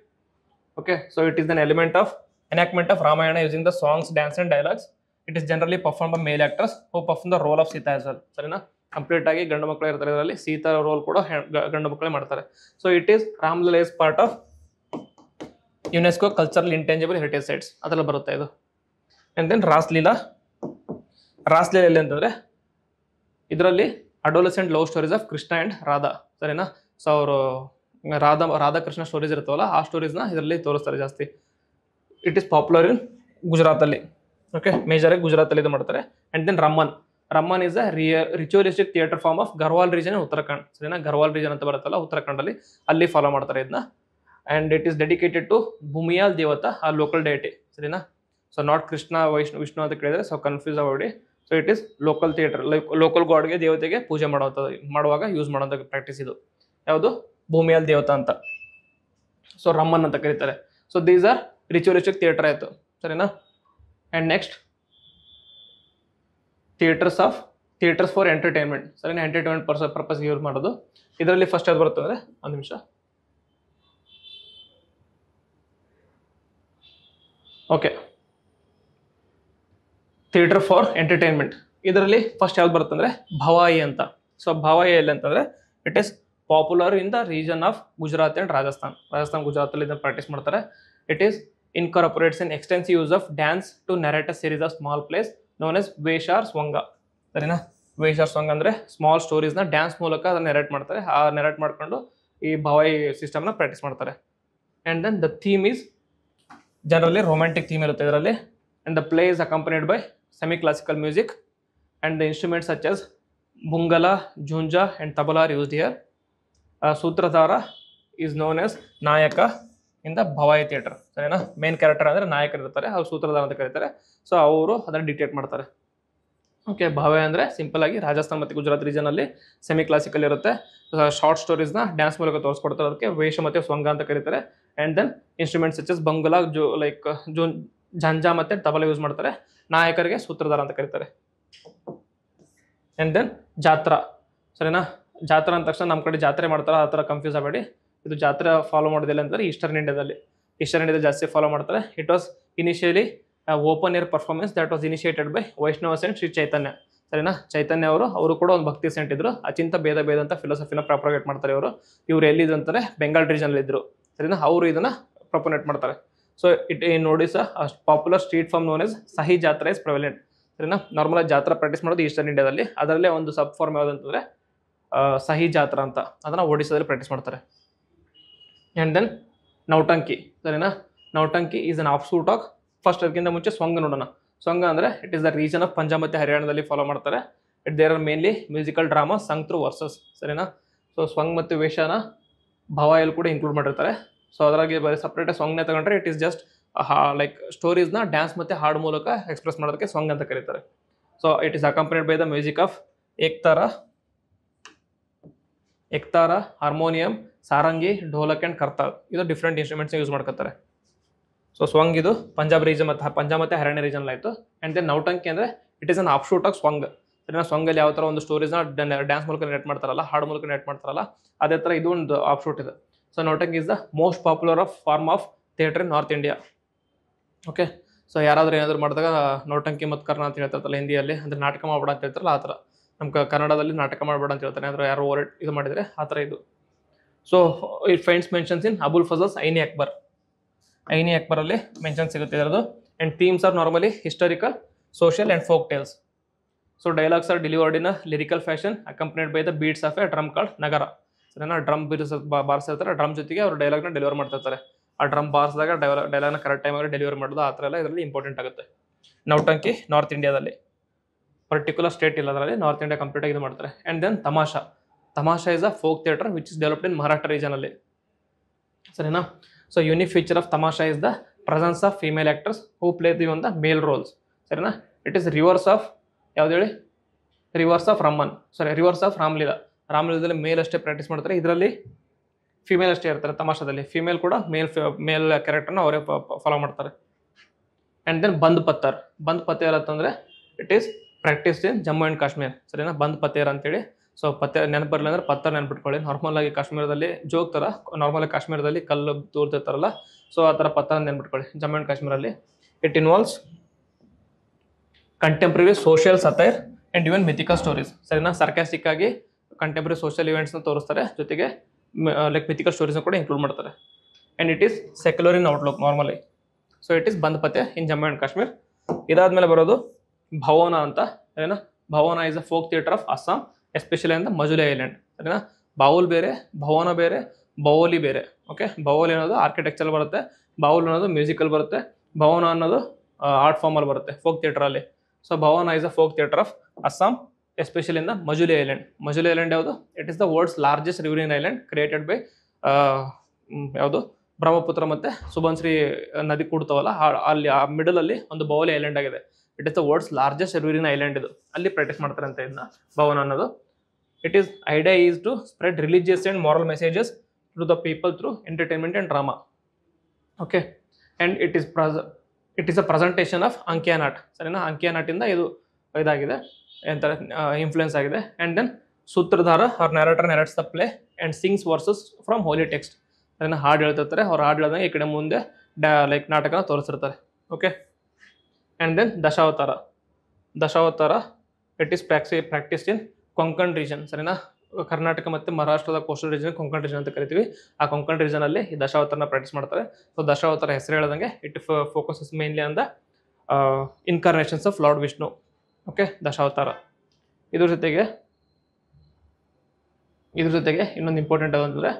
Okay so it is then element of enactment of Ramayana using the songs dance and dialogues it is generally perform by male actors who perform the role of Sita as well ಸರಿನಾ? ಕಂಪ್ಲೀಟ್ ಆಗಿ ಗಂಡು ಮಕ್ಕಳು ಇರ್ತಾರೆ ಇದರಲ್ಲಿ. ಸೀತಾ ರೋಲ್ ಕೂಡ ಗಂಡು ಮಕ್ಕಳೇ ಮಾಡ್ತಾರೆ. So it is Ramlila is part of UNESCO cultural intangible heritage sites ಅದರಲ್ಲಿ ಬರುತ್ತೆ ಇದು. ಆ್ಯಂಡ್ ದೆನ್ ರಾಸ್ಲೀಲಾ ರಾಸ್ಲೀಲಾ ಎಲ್ಲಿ ಅಂತಂದರೆ ಇದರಲ್ಲಿ adolescent love stories of Krishna and Radha ಸರಿನಾ? ಸೊ ಅವರು, ರಾಧಾ, ರಾಧಾಕೃಷ್ಣ ಸ್ಟೋರೀಸ್ ಇರ್ತಾವಲ್ಲ ಆ ಸ್ಟೋರೀಸ್ನ ಇದರಲ್ಲಿ ತೋರಿಸ್ತಾರೆ ಜಾಸ್ತಿ. ಇಟ್ ಈಸ್ ಪಾಪ್ಯುಲರ್ ಇನ್ ಗುಜರಾತಲ್ಲಿ. ಓಕೆ ಮೇಜರಾಗಿ ಗುಜರಾತಲ್ಲಿ ಇದು ಮಾಡ್ತಾರೆ. And then Ramman Ramman is a ರಿಯ ritualistic theatre form of Garhwal region Uttarakhand ಸರಿನಾ? ಗರ್ವಾಲ್ ರೀಜನ್ ಅಂತ ಬರುತ್ತಲ್ಲ ಉತ್ತರಾಖಂಡಲ್ಲಿ ಅಲ್ಲಿ ಫಾಲೋ ಮಾಡ್ತಾರೆ ಇದನ್ನ and it is dedicated to Bhumiyal Devta a local deity ಸರಿನಾ? ಸೊ ನಾಟ್ ಕೃಷ್ಣ ವೈಷ್ಣು ವಿಷ್ಣು ಅಂತ ಕೇಳಿದರೆ so confuse ಆಗ್ಬೇಡಿ so it is local theatre like local ಗಾಡ್ಗೆ ದೇವತೆಗೆ ಪೂಜೆ ಮಾಡುವಂಥದ್ದು, ಮಾಡುವಾಗ ಯೂಸ್ ಮಾಡೋಂಥ ಪ್ರಾಕ್ಟೀಸ್ ಇದು. ಯಾವುದು? ಭೂಮಿಯಲ್ಲಿ ದೇವತಾ ಅಂತ. ಸೊ ರಮ್ಮನ್ ಅಂತ ಕರೀತಾರೆ. So these are ritualistic theatre ಆಯಿತು. ಸರಿನಾ? And next theatres of theatres for entertainment ಸರಿನಾ? ಎಂಟರ್ಟೈನ್ಮೆಂಟ್ ಪರ್ಸ ಪರ್ಪಸ್ ಯೂಸ್ ಮಾಡೋದು. ಇದರಲ್ಲಿ ಫಸ್ಟ್ ಯಾವ್ದು ಬರುತ್ತೆ ಅಂದರೆ, ಒಂದು ನಿಮಿಷ. Okay theatre for entertainment. ಇದರಲ್ಲಿ ಫಸ್ಟ್ ಯಾವ್ದು ಬರುತ್ತೆ ಅಂದರೆ ಭವಾಯಿ ಅಂತ. ಸೊ ಭವಾಯಿ ಎಲ್ಲಿ ಅಂತಂದ್ರೆ it is popular in the region of Gujarat and Rajasthan Rajasthan, ಗುಜರಾತಲ್ಲಿ ಇದನ್ನು ಪ್ರಾಕ್ಟೀಸ್ ಮಾಡ್ತಾರೆ. It is incorporates in extensive use of dance to narrate a series of small plays known as Vesha or Swang ಸರಿನಾ? ವೇಷಾರ್ ಸ್ವಂಗ ಅಂದರೆ ಸ್ಮಾಲ್ ಸ್ಟೋರೀಸ್ನ ಡ್ಯಾನ್ಸ್ ಮೂಲಕ ಅದನ್ನು ನೆರೇಟ್ ಮಾಡ್ತಾರೆ. ಆ ನೆರೇಟ್ ಮಾಡ್ಕೊಂಡು ಈ ಭವಾಯಿ ಸಿಸ್ಟಮ್ನ ಪ್ರಾಕ್ಟೀಸ್ ಮಾಡ್ತಾರೆ. And then the theme is generally romantic theme ಇರುತ್ತೆ ಇದರಲ್ಲಿ. And the play is accompanied by classical music and the instruments such as bhungal jhanjha and tabla are used here Sutradhara is known as Nayak in the Bhavai theatre ಸರಿನಾ ಮೇನ್ ಕ್ಯಾರೆಕ್ಟರ್ ಅಂದರೆ ನಾಯಕರು ಇರ್ತಾರೆ, ಅವ್ರು ಸೂತ್ರಧಾರ ಅಂತ ಕರೀತಾರೆ. ಸೊ ಅವರು ಅದನ್ನು ಡಿಟೇಟ್ ಮಾಡ್ತಾರೆ. ಓಕೆ ಭಾವೆ ಅಂದರೆ ಸಿಂಪಲ್ ಆಗಿ ರಾಜಸ್ಥಾನ್ ಮತ್ತು ಗುಜರಾತ್ ರೀಜನಲ್ಲಿ ಸೆಮಿ ಕ್ಲಾಸಿಕಲ್ ಇರುತ್ತೆ. ಶಾರ್ಟ್ ಸ್ಟೋರೀಸ್ನ ಡ್ಯಾನ್ಸ್ ಮೂಲಕ ತೋರಿಸ್ಕೊಡ್ತಾರೆ. ಅದಕ್ಕೆ ವೇಷ ಮತ್ತು ಸ್ವಂಗ ಅಂತ ಕರೀತಾರೆ. And then instruments as bhungal Joe like ಜೂನ್ ಝಂಜಾ ಮತ್ತು ತಬಲ ಯೂಸ್ ಮಾಡ್ತಾರೆ. ನಾಯಕರಿಗೆ ಸೂತ್ರಧಾರ ಅಂತ ಕರೀತಾರೆ. And then Jatra. ಸರಿನಾ? ಜಾತ್ರಾ ಅಂದ ತಕ್ಷಣ ನಮ್ಮ ಕಡೆ ಜಾತ್ರೆ ಮಾಡ್ತಾರೆ, ಆ ಥರ ಕನ್ಫ್ಯೂಸ್ ಆಗಬೇಡಿ. ಇದು ಜಾತ್ರೆ ಫಾಲೋ ಮಾಡೋದಿಲ್ಲ ಅಂತಂದರೆ ಈಸ್ಟರ್ನ್ ಇಂಡಿಯಾದಲ್ಲಿ ಈಸ್ಟರ್ನ್ ಇಂಡಿಯಾದಲ್ಲಿ ಜಾಸ್ತಿ ಫಾಲೋ ಮಾಡ್ತಾರೆ. It was initially open air performance that was initiated by Vaishnava saint Shri Chaitanya ಸರಿನಾ? ಚೈತನ್ಯ ಅವರು ಅವರು ಕೂಡ ಒಂದು ಭಕ್ತಿ ಸೆಂಟ್ ಇದ್ರು. ಅಚಿಂತ ಭೇದ ಭೇದ ಅಂತ ಫಿಲಾಸಫಿನ ಪ್ರಾಪಗೇಟ್ ಮಾಡ್ತಾರೆ ಇವರು. ಇವ್ರು ಎಲ್ಲಿದ್ರು ಅಂತಾರೆ? ಬೆಂಗಾಲ್ ರೀಜನ್ ಇದ್ರು. ಸರಿನಾ? ಅವರು ಇದನ್ನ ಪ್ರೊಪೊನೇಟ್ ಮಾಡ್ತಾರೆ. ಸೊ ಇಟ್ ನೋಡಿ ಸಹ popular street form known as Sahi Jatra is prevalent ಸರಿನಾ? ನಾರ್ಮಲ್ ಜಾತ್ರಾ ಪ್ರಾಕ್ಟೀಸ್ ಮಾಡೋದು ಈಸ್ಟರ್ನ್ ಇಂಡಿಯಾದಲ್ಲಿ ಅದರಲ್ಲೇ ಒಂದು ಸಬ್ ಫಾರ್ಮ್ ಯಾವುದಂತಂದರೆ ಸಹಿ ಜಾತ್ರಾ ಅಂತ. ಅದನ್ನು ಒಡಿಸ್ಸಾದಲ್ಲಿ ಪ್ರಾಕ್ಟೀಸ್ ಮಾಡ್ತಾರೆ. ಆ್ಯಂಡ್ ದೆನ್ ನೌಟಂಕಿ ಸರಿನಾ? Nautanki is an offshoot of first ಅದಕ್ಕಿಂತ ಮುಂಚೆ ಸೊಂಗ ನೋಡೋಣ. ಸೊಂಗ ಅಂದರೆ it is the region of Punjab ಮತ್ತು ಹರಿಯಾಣದಲ್ಲಿ ಫಾಲೋ ಮಾಡ್ತಾರೆ. It there are mainly musical drama sung through verses ಸರಿನಾ? ಸೊ ಸ್ವಂಗ್ ಮತ್ತು ವೇಷನ ಭವಾಯಲ್ಲಿ ಕೂಡ ಇನ್ಕ್ಲೂಡ್ ಮಾಡಿರ್ತಾರೆ. ಸೊ ಅದ್ರಾಗೆ ಬರೀ ಸಪ್ರೇಟ್ ಸಾಂಗ್ನೇ ತಗೊಂಡ್ರೆ ಇಟ್ ಇಸ್ ಜಸ್ಟ್ ಲೈಕ್ ಸ್ಟೋರೀಸ್ನ ಡ್ಯಾನ್ಸ್ ಮತ್ತು ಹಾಡು ಮೂಲಕ ಎಕ್ಸ್ಪ್ರೆಸ್ ಮಾಡೋದಕ್ಕೆ ಸಾಂಗ್ ಅಂತ ಕರೀತಾರೆ. So it is accompanied by the music of ektara ektara harmonium sarangi dholak and kartal ಇದು ಡಿಫ್ರೆಂಟ್ ಇನ್ಸ್ಟ್ರೂಮೆಂಟ್ಸ್ ಯೂಸ್ ಮಾಡ್ಕೊತಾರೆ. ಸೊ ಸ್ವಂಗ್ ಇದು ಪಂಜಾಬ್ ರೀಜನ್ ಮತ್ತು ಪಂಜಾಬ್ ಮತ್ತು ಹರಿಯಾಣ ರೀಜನ್ ಆಯಿತು. ಆ್ಯಂಡ್ ದೆನ್ ನೌಟಂಕಿ ಅಂದರೆ it is an offshoot of Swang ಸರಿನಾ? ಸ್ವಂಗಲ್ಲಿ ಯಾವ ಥರ ಒಂದು ಸ್ಟೋರೀಸ್ನ ಡ್ಯಾನ್ಸ್ ಮೂಲಕ ನೆಟ್ ಮಾಡ್ತಾರಲ್ಲ, ಹಾಡು ಮೂಲಕ ನೆಟ್ ಮಾಡ್ತಾರಲ್ಲ, ಅದೇ ಥರ ಇದು ಒಂದು ಆಫ್ ಶೂಟ್ ಇದೆ. So Nautanki is the most popular of form of theatre in north India okay so ಯಾರಾದರೂ ಏನಾದರೂ ಮಾಡಿದಾಗ ನೋಟಂಕಿ ಮತ್ತು ಕರ್ಣ ಅಂತ ಹೇಳ್ತಾರಲ್ಲ ಹಿಂದಿಯಲ್ಲಿ, ಅಂದರೆ ನಾಟಕ ಮಾಡಬೇಡ ಅಂತ ಹೇಳ್ತಾರಲ್ಲ, ಆ ಥರ. ನಮ್ಮ ಕನ್ನಡದಲ್ಲಿ ನಾಟಕ ಮಾಡಬೇಡ ಅಂತ ಹೇಳ್ತಾರೆ. ಅಂದರೆ ಯಾರು ಓವರ್ ಇದು ಮಾಡಿದರೆ ಆ ಥರ ಇದು. So it finds mentions in Abul Fazl's Aini Akbar Aini ಅಕ್ಬರಲ್ಲಿ mention ಸಿಗುತ್ತೆ ಇದರದು and themes are normally historical social and folk tales so dialogues are delivered in a lyrical fashion accompanied by the beats of a drum called Nagara ಸರಿನಾ? ಡ್ರಮ್ ಬಿರ್ಸ್ ಬಾರಿಸಿರ್ತಾರೆ ಡ್ರಮ್ ಜೊತೆಗೆ ಅವರು ಡೈಲಾಗ್ನ ಡೆಲಿವರ್ ಮಾಡ್ತಿರ್ತಾರೆ. ಆ ಡ್ರಮ್ ಬಾರಿಸಿದಾಗ ಡೈಲಾಗ್ ಡೈಲಾಗ್ನ ಕರೆಕ್ಟ್ ಟೈಮಲ್ಲಿ ಡೆಲಿವರ್ ಮಾಡೋದು ಆ ಥರ ಎಲ್ಲ ಇದರಲ್ಲಿ ಇಂಪಾರ್ಟೆಂಟ್ ಆಗುತ್ತೆ. ನೌಟಂಕಿ ನಾರ್ತ್ ಇಂಡಿಯಾದಲ್ಲಿ ಪರ್ಟಿಕ್ಯುಲರ್ ಸ್ಟೇಟ್ ಇಲ್ಲ ಅದರಲ್ಲಿ ನಾರ್ತ್ ಇಂಡಿಯಾ ಕಂಪ್ಲೀಟ್ ಆಗಿ ಇದು ಮಾಡ್ತಾರೆ. And then Tamasha. Tamasha is a folk theatre which is developed in Maharashtra ರೀಜನಲ್ಲಿ ಸರಿನಾ? So unique feature of Tamasha is the presence of female actors who play the one the male roles ಸರಿನಾ? ಇಟ್ ಇಸ್ ರಿವರ್ಸ್ ಆಫ್ ಯಾವ್ದು ಹೇಳಿ? Reverse of Ramman sorry reverse of Ramlila ರಾಮ್ಲೀಲಾದಲ್ಲಿ male ಅಷ್ಟೇ ಪ್ರಾಕ್ಟೀಸ್ ಮಾಡ್ತಾರೆ. ಇದರಲ್ಲಿ ಫಿಮೇಲ್ ಅಷ್ಟೇ ಇರ್ತಾರೆ ತಮಾಷಾದಲ್ಲಿ. ಫಿಮೇಲ್ ಕೂಡ ಮೇಲ್ ಮೇಲ್ ಕ್ಯಾರೆಕ್ಟರ್ನ ಅವರೇ ಫಾಲೋ ಮಾಡ್ತಾರೆ. ಆ್ಯಂಡ್ ದೆನ್ ಬಂದ್ ಪತ್ತರ್. ಬಂದ್ ಪತ್ತೇರ್ ಅಂತಂದರೆ it is practice in Jammu and Kashmir ಸರಿನಾ? ಬಂದ್ ಪತ್ತೇರ್ ಅಂತೇಳಿ. ಸೊ ಪತ್ತೆ ನೆನಪಿರಲಿ ಅಂದ್ರೆ ಪತ್ತರ್ ನೆನ್ಪಿಟ್ಕೊಳ್ಳಿ. ನಾರ್ಮಲ್ ಆಗಿ ಕಾಶ್ಮೀರದಲ್ಲಿ ಜೋಗ್ ಥರ ನಾರ್ಮಲ್ ಆಗಿ ಕಾಶ್ಮೀರದಲ್ಲಿ ಕಲ್ಲು ತೂರ್ತಿರ್ತಾರಲ್ಲ ಸೊ ಆ ಥರ ಪತ್ತರ ನೆನ್ಪಿಟ್ಕೊಳ್ಳಿ. Jammu and ಕಾಶ್ಮೀರಲ್ಲಿ it involves contemporary social satire and even mythical stories ಸರಿನಾ? ಸರ್ಕ್ಯಾಸ್ಟಿಕ್ ಆಗಿ ಕಂಟೆಂಪ್ರರಿ ಸೋಷಿಯಲ್ ಇವೆಂಟ್ಸ್ನ ತೋರಿಸ್ತಾರೆ. ಜೊತೆಗೆ ಲೈಕ್ ಮಿಥಿಕಲ್ ಸ್ಟೋರೀಸ್ನ ಕೂಡ ಇನ್ಕ್ಲೂಡ್ ಮಾಡ್ತಾರೆ. And it is secular in outlook normally so it is Bhand Pather in Jammu and Kashmir ಇದಾದಮೇಲೆ ಬರೋದು ಭವನ ಅಂತ. ಏನೋ Bhaona is a folk theatre of Assam especially ಅಂತ ಮಜುಲೆ ಐಲ್ಯಾಂಡ್ ಸರಿನಾ? ಬಾವುಲ್ ಬೇರೆ, ಭವನ ಬೇರೆ ಬೌಲಿ ಬೇರೆ. ಓಕೆ ಬೌಲ್ ಅನ್ನೋದು ಆರ್ಕಿಟೆಕ್ಚರ್ ಬರುತ್ತೆ. ಬಾವುಲ್ ಅನ್ನೋದು ಮ್ಯೂಸಿಕಲ್ ಬರುತ್ತೆ. ಭವನ ಅನ್ನೋದು ಆರ್ಟ್ ಫಾರ್ಮಲ್ಲಿ ಬರುತ್ತೆ ಫೋಕ್ ಥಿಯೇಟ್ರಲ್ಲಿ so Bhaona is a folk theatre of Assam especially in the Majuli island Majuli island ಯಾವುದು? It is the world's largest riverine island created by ಯಾವುದು? ಬ್ರಹ್ಮಪುತ್ರ ಮತ್ತೆ ಸುಬನ್ಶ್ರೀ ನದಿ ಕೂಡ್ತಾವಲ್ಲ ಅಲ್ಲಿ, ಆ ಮಿಡಲ್ ಅಲ್ಲಿ ಒಂದು ಬೌಲಿ ಐಲ್ಯಾಂಡ್ ಆಗಿದೆ. It is the world's largest riverine island ಇದು. ಅಲ್ಲಿ ಪ್ರಾಕ್ಟೀಸ್ ಮಾಡ್ತಾರೆ ಅಂತ ಇದನ್ನ ಭವನ ಅನ್ನೋದು. It is idea is to spread religious and moral messages to the people through entertainment and drama okay and it is ಪ್ರಸ it is a presentation of Ankiya Naat ಸರಿನಾ? ಅಂಕಿಯ ನಾಟಿಂದ ಇದು ಇದಾಗಿದೆ. ಎಂತಾರೆ ಇನ್ಫ್ಲುಯೆನ್ಸ್ ಆಗಿದೆ. ಆ್ಯಂಡ್ ದೆನ್ ಸೂತ್ರಧಾರ ಅವ್ರ narrator narrates the play and sings verses from holy text ಅದನ್ನು ಹಾಡು ಹೇಳ್ತಿರ್ತಾರೆ. ಅವ್ರು ಹಾಡು ಹೇಳ್ದಂಗೆ ಈ ಕಡೆ ಮುಂದೆ ಡ್ಯಾ ಲೈಕ್ ನಾಟಕನ ತೋರಿಸಿರ್ತಾರೆ. Okay and then Dashavatara. Dashavatara it is proxy practice in Konkan region ಸರಿನಾ? ಕರ್ನಾಟಕ ಮತ್ತು ಮಹಾರಾಷ್ಟ್ರದ ಕೋಸ್ಟಲ್ ರೀಜನ್ ಕೊಂಕಣ್ ರೀಜನ್ ಅಂತ ಕರಿತೀವಿ. ಆ ಕೊಂಕಣ್ ರೀಜನಲ್ಲಿ ಈ ದಶಾವತಾರನ ಪ್ರಾಕ್ಟೀಸ್ ಮಾಡ್ತಾರೆ. ಸೊ ದಶಾವತಾರ ಹೆಸರು ಹೇಳ್ದಂಗೆ it focuses mainly on the incarnations of lord Vishnu okay Dashavatara ಇದ್ರ ಜೊತೆಗೆ ಇದ್ರ ಜೊತೆಗೆ ಇನ್ನೊಂದು ಇಂಪಾರ್ಟೆಂಟ್ ಅಂತಂದರೆ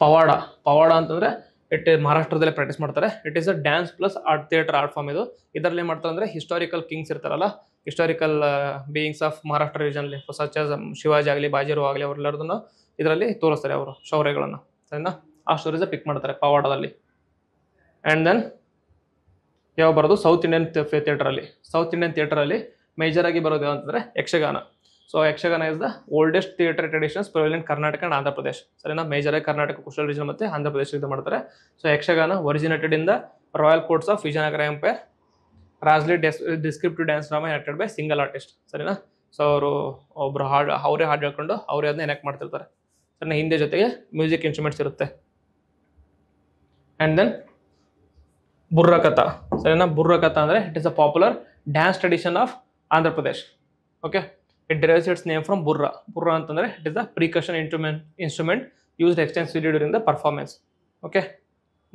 ಪವಾಡ. ಪವಾಡ ಅಂತಂದರೆ ಇಟ್ ಮಹಾರಾಷ್ಟ್ರದಲ್ಲೇ ಪ್ರಾಕ್ಟೀಸ್ ಮಾಡ್ತಾರೆ. It is a dance plus art theatre art form ಇದು. ಇದರಲ್ಲಿ ಏನು ಮಾಡ್ತಾರೆ ಅಂದರೆ ಹಿಸ್ಟಾರಿಕಲ್ ಕಿಂಗ್ಸ್ ಇರ್ತಾರಲ್ಲ ಹಿಸ್ಟಾರಿಕಲ್ ಬೀಯಿಂಗ್ಸ್ ಆಫ್ ಮಹಾರಾಷ್ಟ್ರ ರೀಜನಲ್ಲಿ ಸಚ್ ಆಸ್ ಶಿವಾಜಿ ಆಗಲಿ ಬಾಜಿರಾವ್ ಆಗಲಿ, ಅವರೆಲ್ಲರದನ್ನು ಇದರಲ್ಲಿ ತೋರಿಸ್ತಾರೆ ಅವರು, ಶೌರ್ಯಗಳನ್ನು. ಸರಿನಾ? ಆ ಸ್ಟೋರೀಸ ಪಿಕ್ ಮಾಡ್ತಾರೆ ಪವಾಡದಲ್ಲಿ. ಆ್ಯಂಡ್ ದೆನ್ ಯಾವ ಬರೋದು? ಸೌತ್ ಇಂಡಿಯನ್ ಥಿಯೇಟ್ರಲ್ಲಿ ಸೌತ್ ಇಂಡಿಯನ್ ಥಿಯೇಟ್ರಲ್ಲಿ ಮೇಜರ್ ಆಗಿ ಬರೋದು ಅಂತಂದರೆ Yakshagana. So Yakshagana is the oldest theatre traditions prevalent Karnataka and Andhra Pradesh ಸರಿನಾ? ಮೇಜರ್ ಆಗಿ ಕರ್ನಾಟಕ ಕುಶಲ್ ರೀಜನ್ ಮತ್ತು ಆಂಧ್ರ ಪ್ರದೇಶ ಇದು ಮಾಡ್ತಾರೆ. So Yakshagana originated in the royal courts of Vijayanagara empire ರಾಜ್ಲಿ ಡೆಸ್ descriptive dance drama acted by single artist ಸರಿನಾ? ಸೊ ಅವರು ಒಬ್ಬರು ಹಾಡು, ಅವರೇ ಹಾಡು ಹೇಳ್ಕೊಂಡು ಅವರೇ ಅದನ್ನ ಎನೆಕ್ಟ್ ಮಾಡ್ತಿರ್ತಾರೆ. ಸರಿನಾ? ಹಿಂದೆ ಜೊತೆಗೆ ಮ್ಯೂಸಿಕ್ ಇನ್ಸ್ಟ್ರೂಮೆಂಟ್ಸ್ ಇರುತ್ತೆ. ಆ್ಯಂಡ್ ದೆನ್ ಬುರ್ರಕಥಾ ಸರಿನಾ? ಬುರ್ರಕಥಾ ಅಂದರೆ it is a popular dance tradition of Andhra Pradesh okay it derives its name from burra burra ಅಂತಂದರೆ it is the percussion instrument instrument used extensively during the performance okay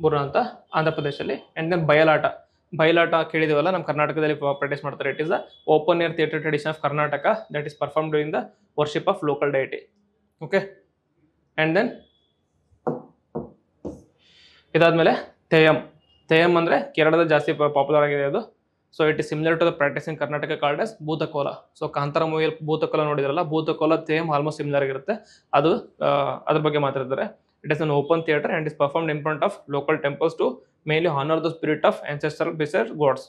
burra ಅಂತ ಆಂಧ್ರ ಪ್ರದೇಶಲ್ಲಿ ಆ್ಯಂಡ್ ದೆನ್ ಬಯಲಾಟ ಬಯಲಾಟ ಕೇಳಿದೀವಲ್ಲ ನಮ್ಮ ಕರ್ನಾಟಕದಲ್ಲಿ ಪ್ರಾಕ್ಟೀಸ್ ಮಾಡ್ತಾರೆ. It is the open air theatre tradition of Karnataka that is perform during the worship of local deity okay and then ಇದಾದಮೇಲೆ ತೇಯಂ ತೇಯಂ ಅಂದರೆ ಕೇರಳದಲ್ಲಿ ಜಾಸ್ತಿ ಪಾಪ್ಯುಲರ್ ಆಗಿದೆ ಅದು. So it is similar to the practice Karnataka called as Bhuta Kola so Kantara ಮೂವಿಯಲ್ಲಿ Bhuta Kola ನೋಡಿದ್ರಲ್ಲ ಭೂತಕೋಲ ತೇಮ್ ಆಲ್ಮೋಸ್ಟ್ ಸಿಮಿಲರ್ ಆಗಿರುತ್ತೆ. ಅದು ಅದ್ರ ಬಗ್ಗೆ ಮಾತಾಡ್ತಾರೆ. It is an open theatre and is perform in front of local temples to mainly honour the spirit of ancestral ಬಿಸರ್ gods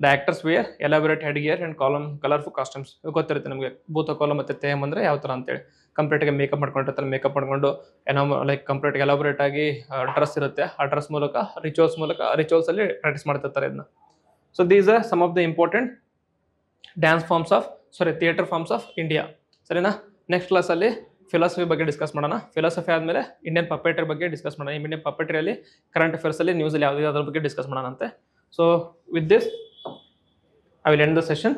the actors wear elaborate head gear and column colourful costumes ಗೊತ್ತಿರುತ್ತೆ ನಮಗೆ ಭೂತಕೋಲ ಮತ್ತು ಥೇಮ್ ಅಂದರೆ ಯಾವ ಥರ ಅಂತೇಳಿ. ಕಂಪ್ಲೀಟಾಗಿ ಮೇಕಪ್ ಮಾಡ್ಕೊಂಡಿರ್ತಾರೆ ಮೇಕಪ್ ಮಾಡ್ಕೊಂಡು ಏನೋ ಲೈಕ್ ಕಂಪ್ಲೀಟ್ ಎಲಾಬರೇಟ್ ಆಗಿ ಡ್ರೆಸ್ ಇರುತ್ತೆ. ಆ ಡ್ರೆಸ್ ಮೂಲಕ ರಿಚುವಲ್ಸ್ ಮೂಲಕ ರಿಚುವಲ್ಸ್ ಅಲ್ಲಿ ಪ್ರಾಕ್ಟೀಸ್ ಮಾಡ್ತಿರ್ತಾರೆ ಇದನ್ನ so these are some of the important dance forms of sorry theatre forms of India ಸರಿನಾ? ನೆಕ್ಸ್ಟ್ ಕ್ಲಾಸಲ್ಲಿ ಫಿಲಾಸಫಿ ಬಗ್ಗೆ ಡಿಸ್ಕಸ್ ಮಾಡೋಣ. ಫಿಲಾಸಫಿ ಆದಮೇಲೆ ಇಂಡಿಯನ್ ಪಪೆಟ್ರಿ ಬಗ್ಗೆ ಡಿಸ್ಕಸ್ ಮಾಡೋಣ. ಇಂಡಿಯನ್ ಪಪೆಟ್ರಿಯಲ್ಲಿ ಕರೆಂಟ್ ಅಫೇರ್ಸಲ್ಲಿ ನ್ಯೂಸಲ್ಲಿ ಯಾವುದೇ ಅದ್ರ ಬಗ್ಗೆ discuss ಮಾಡೋಣಂತೆ. So with this I will end the session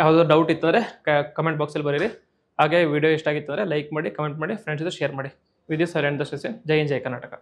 ಯಾವುದೋ ಡೌಟ್ ಇತ್ತಂದರೆ ಕಮೆಂಟ್ ಬಾಕ್ಸಲ್ಲಿ ಬರೀರಿ. ಹಾಗೆ ವಿಡಿಯೋ ಇಷ್ಟ ಆಗಿತ್ತು ಅಂದರೆ ಲೈಕ್ ಮಾಡಿ ಕಮೆಂಟ್ ಮಾಡಿ ಫ್ರೆಂಡ್ಸ್ ಜೊತೆ ಶೇರ್ ಮಾಡಿ. ವಿದ್ಯುತ್ ಸರ್ ಎಂಡ್ ದ ಜೈ ಇನ್ ಜೈ ಕರ್ನಾಟಕ.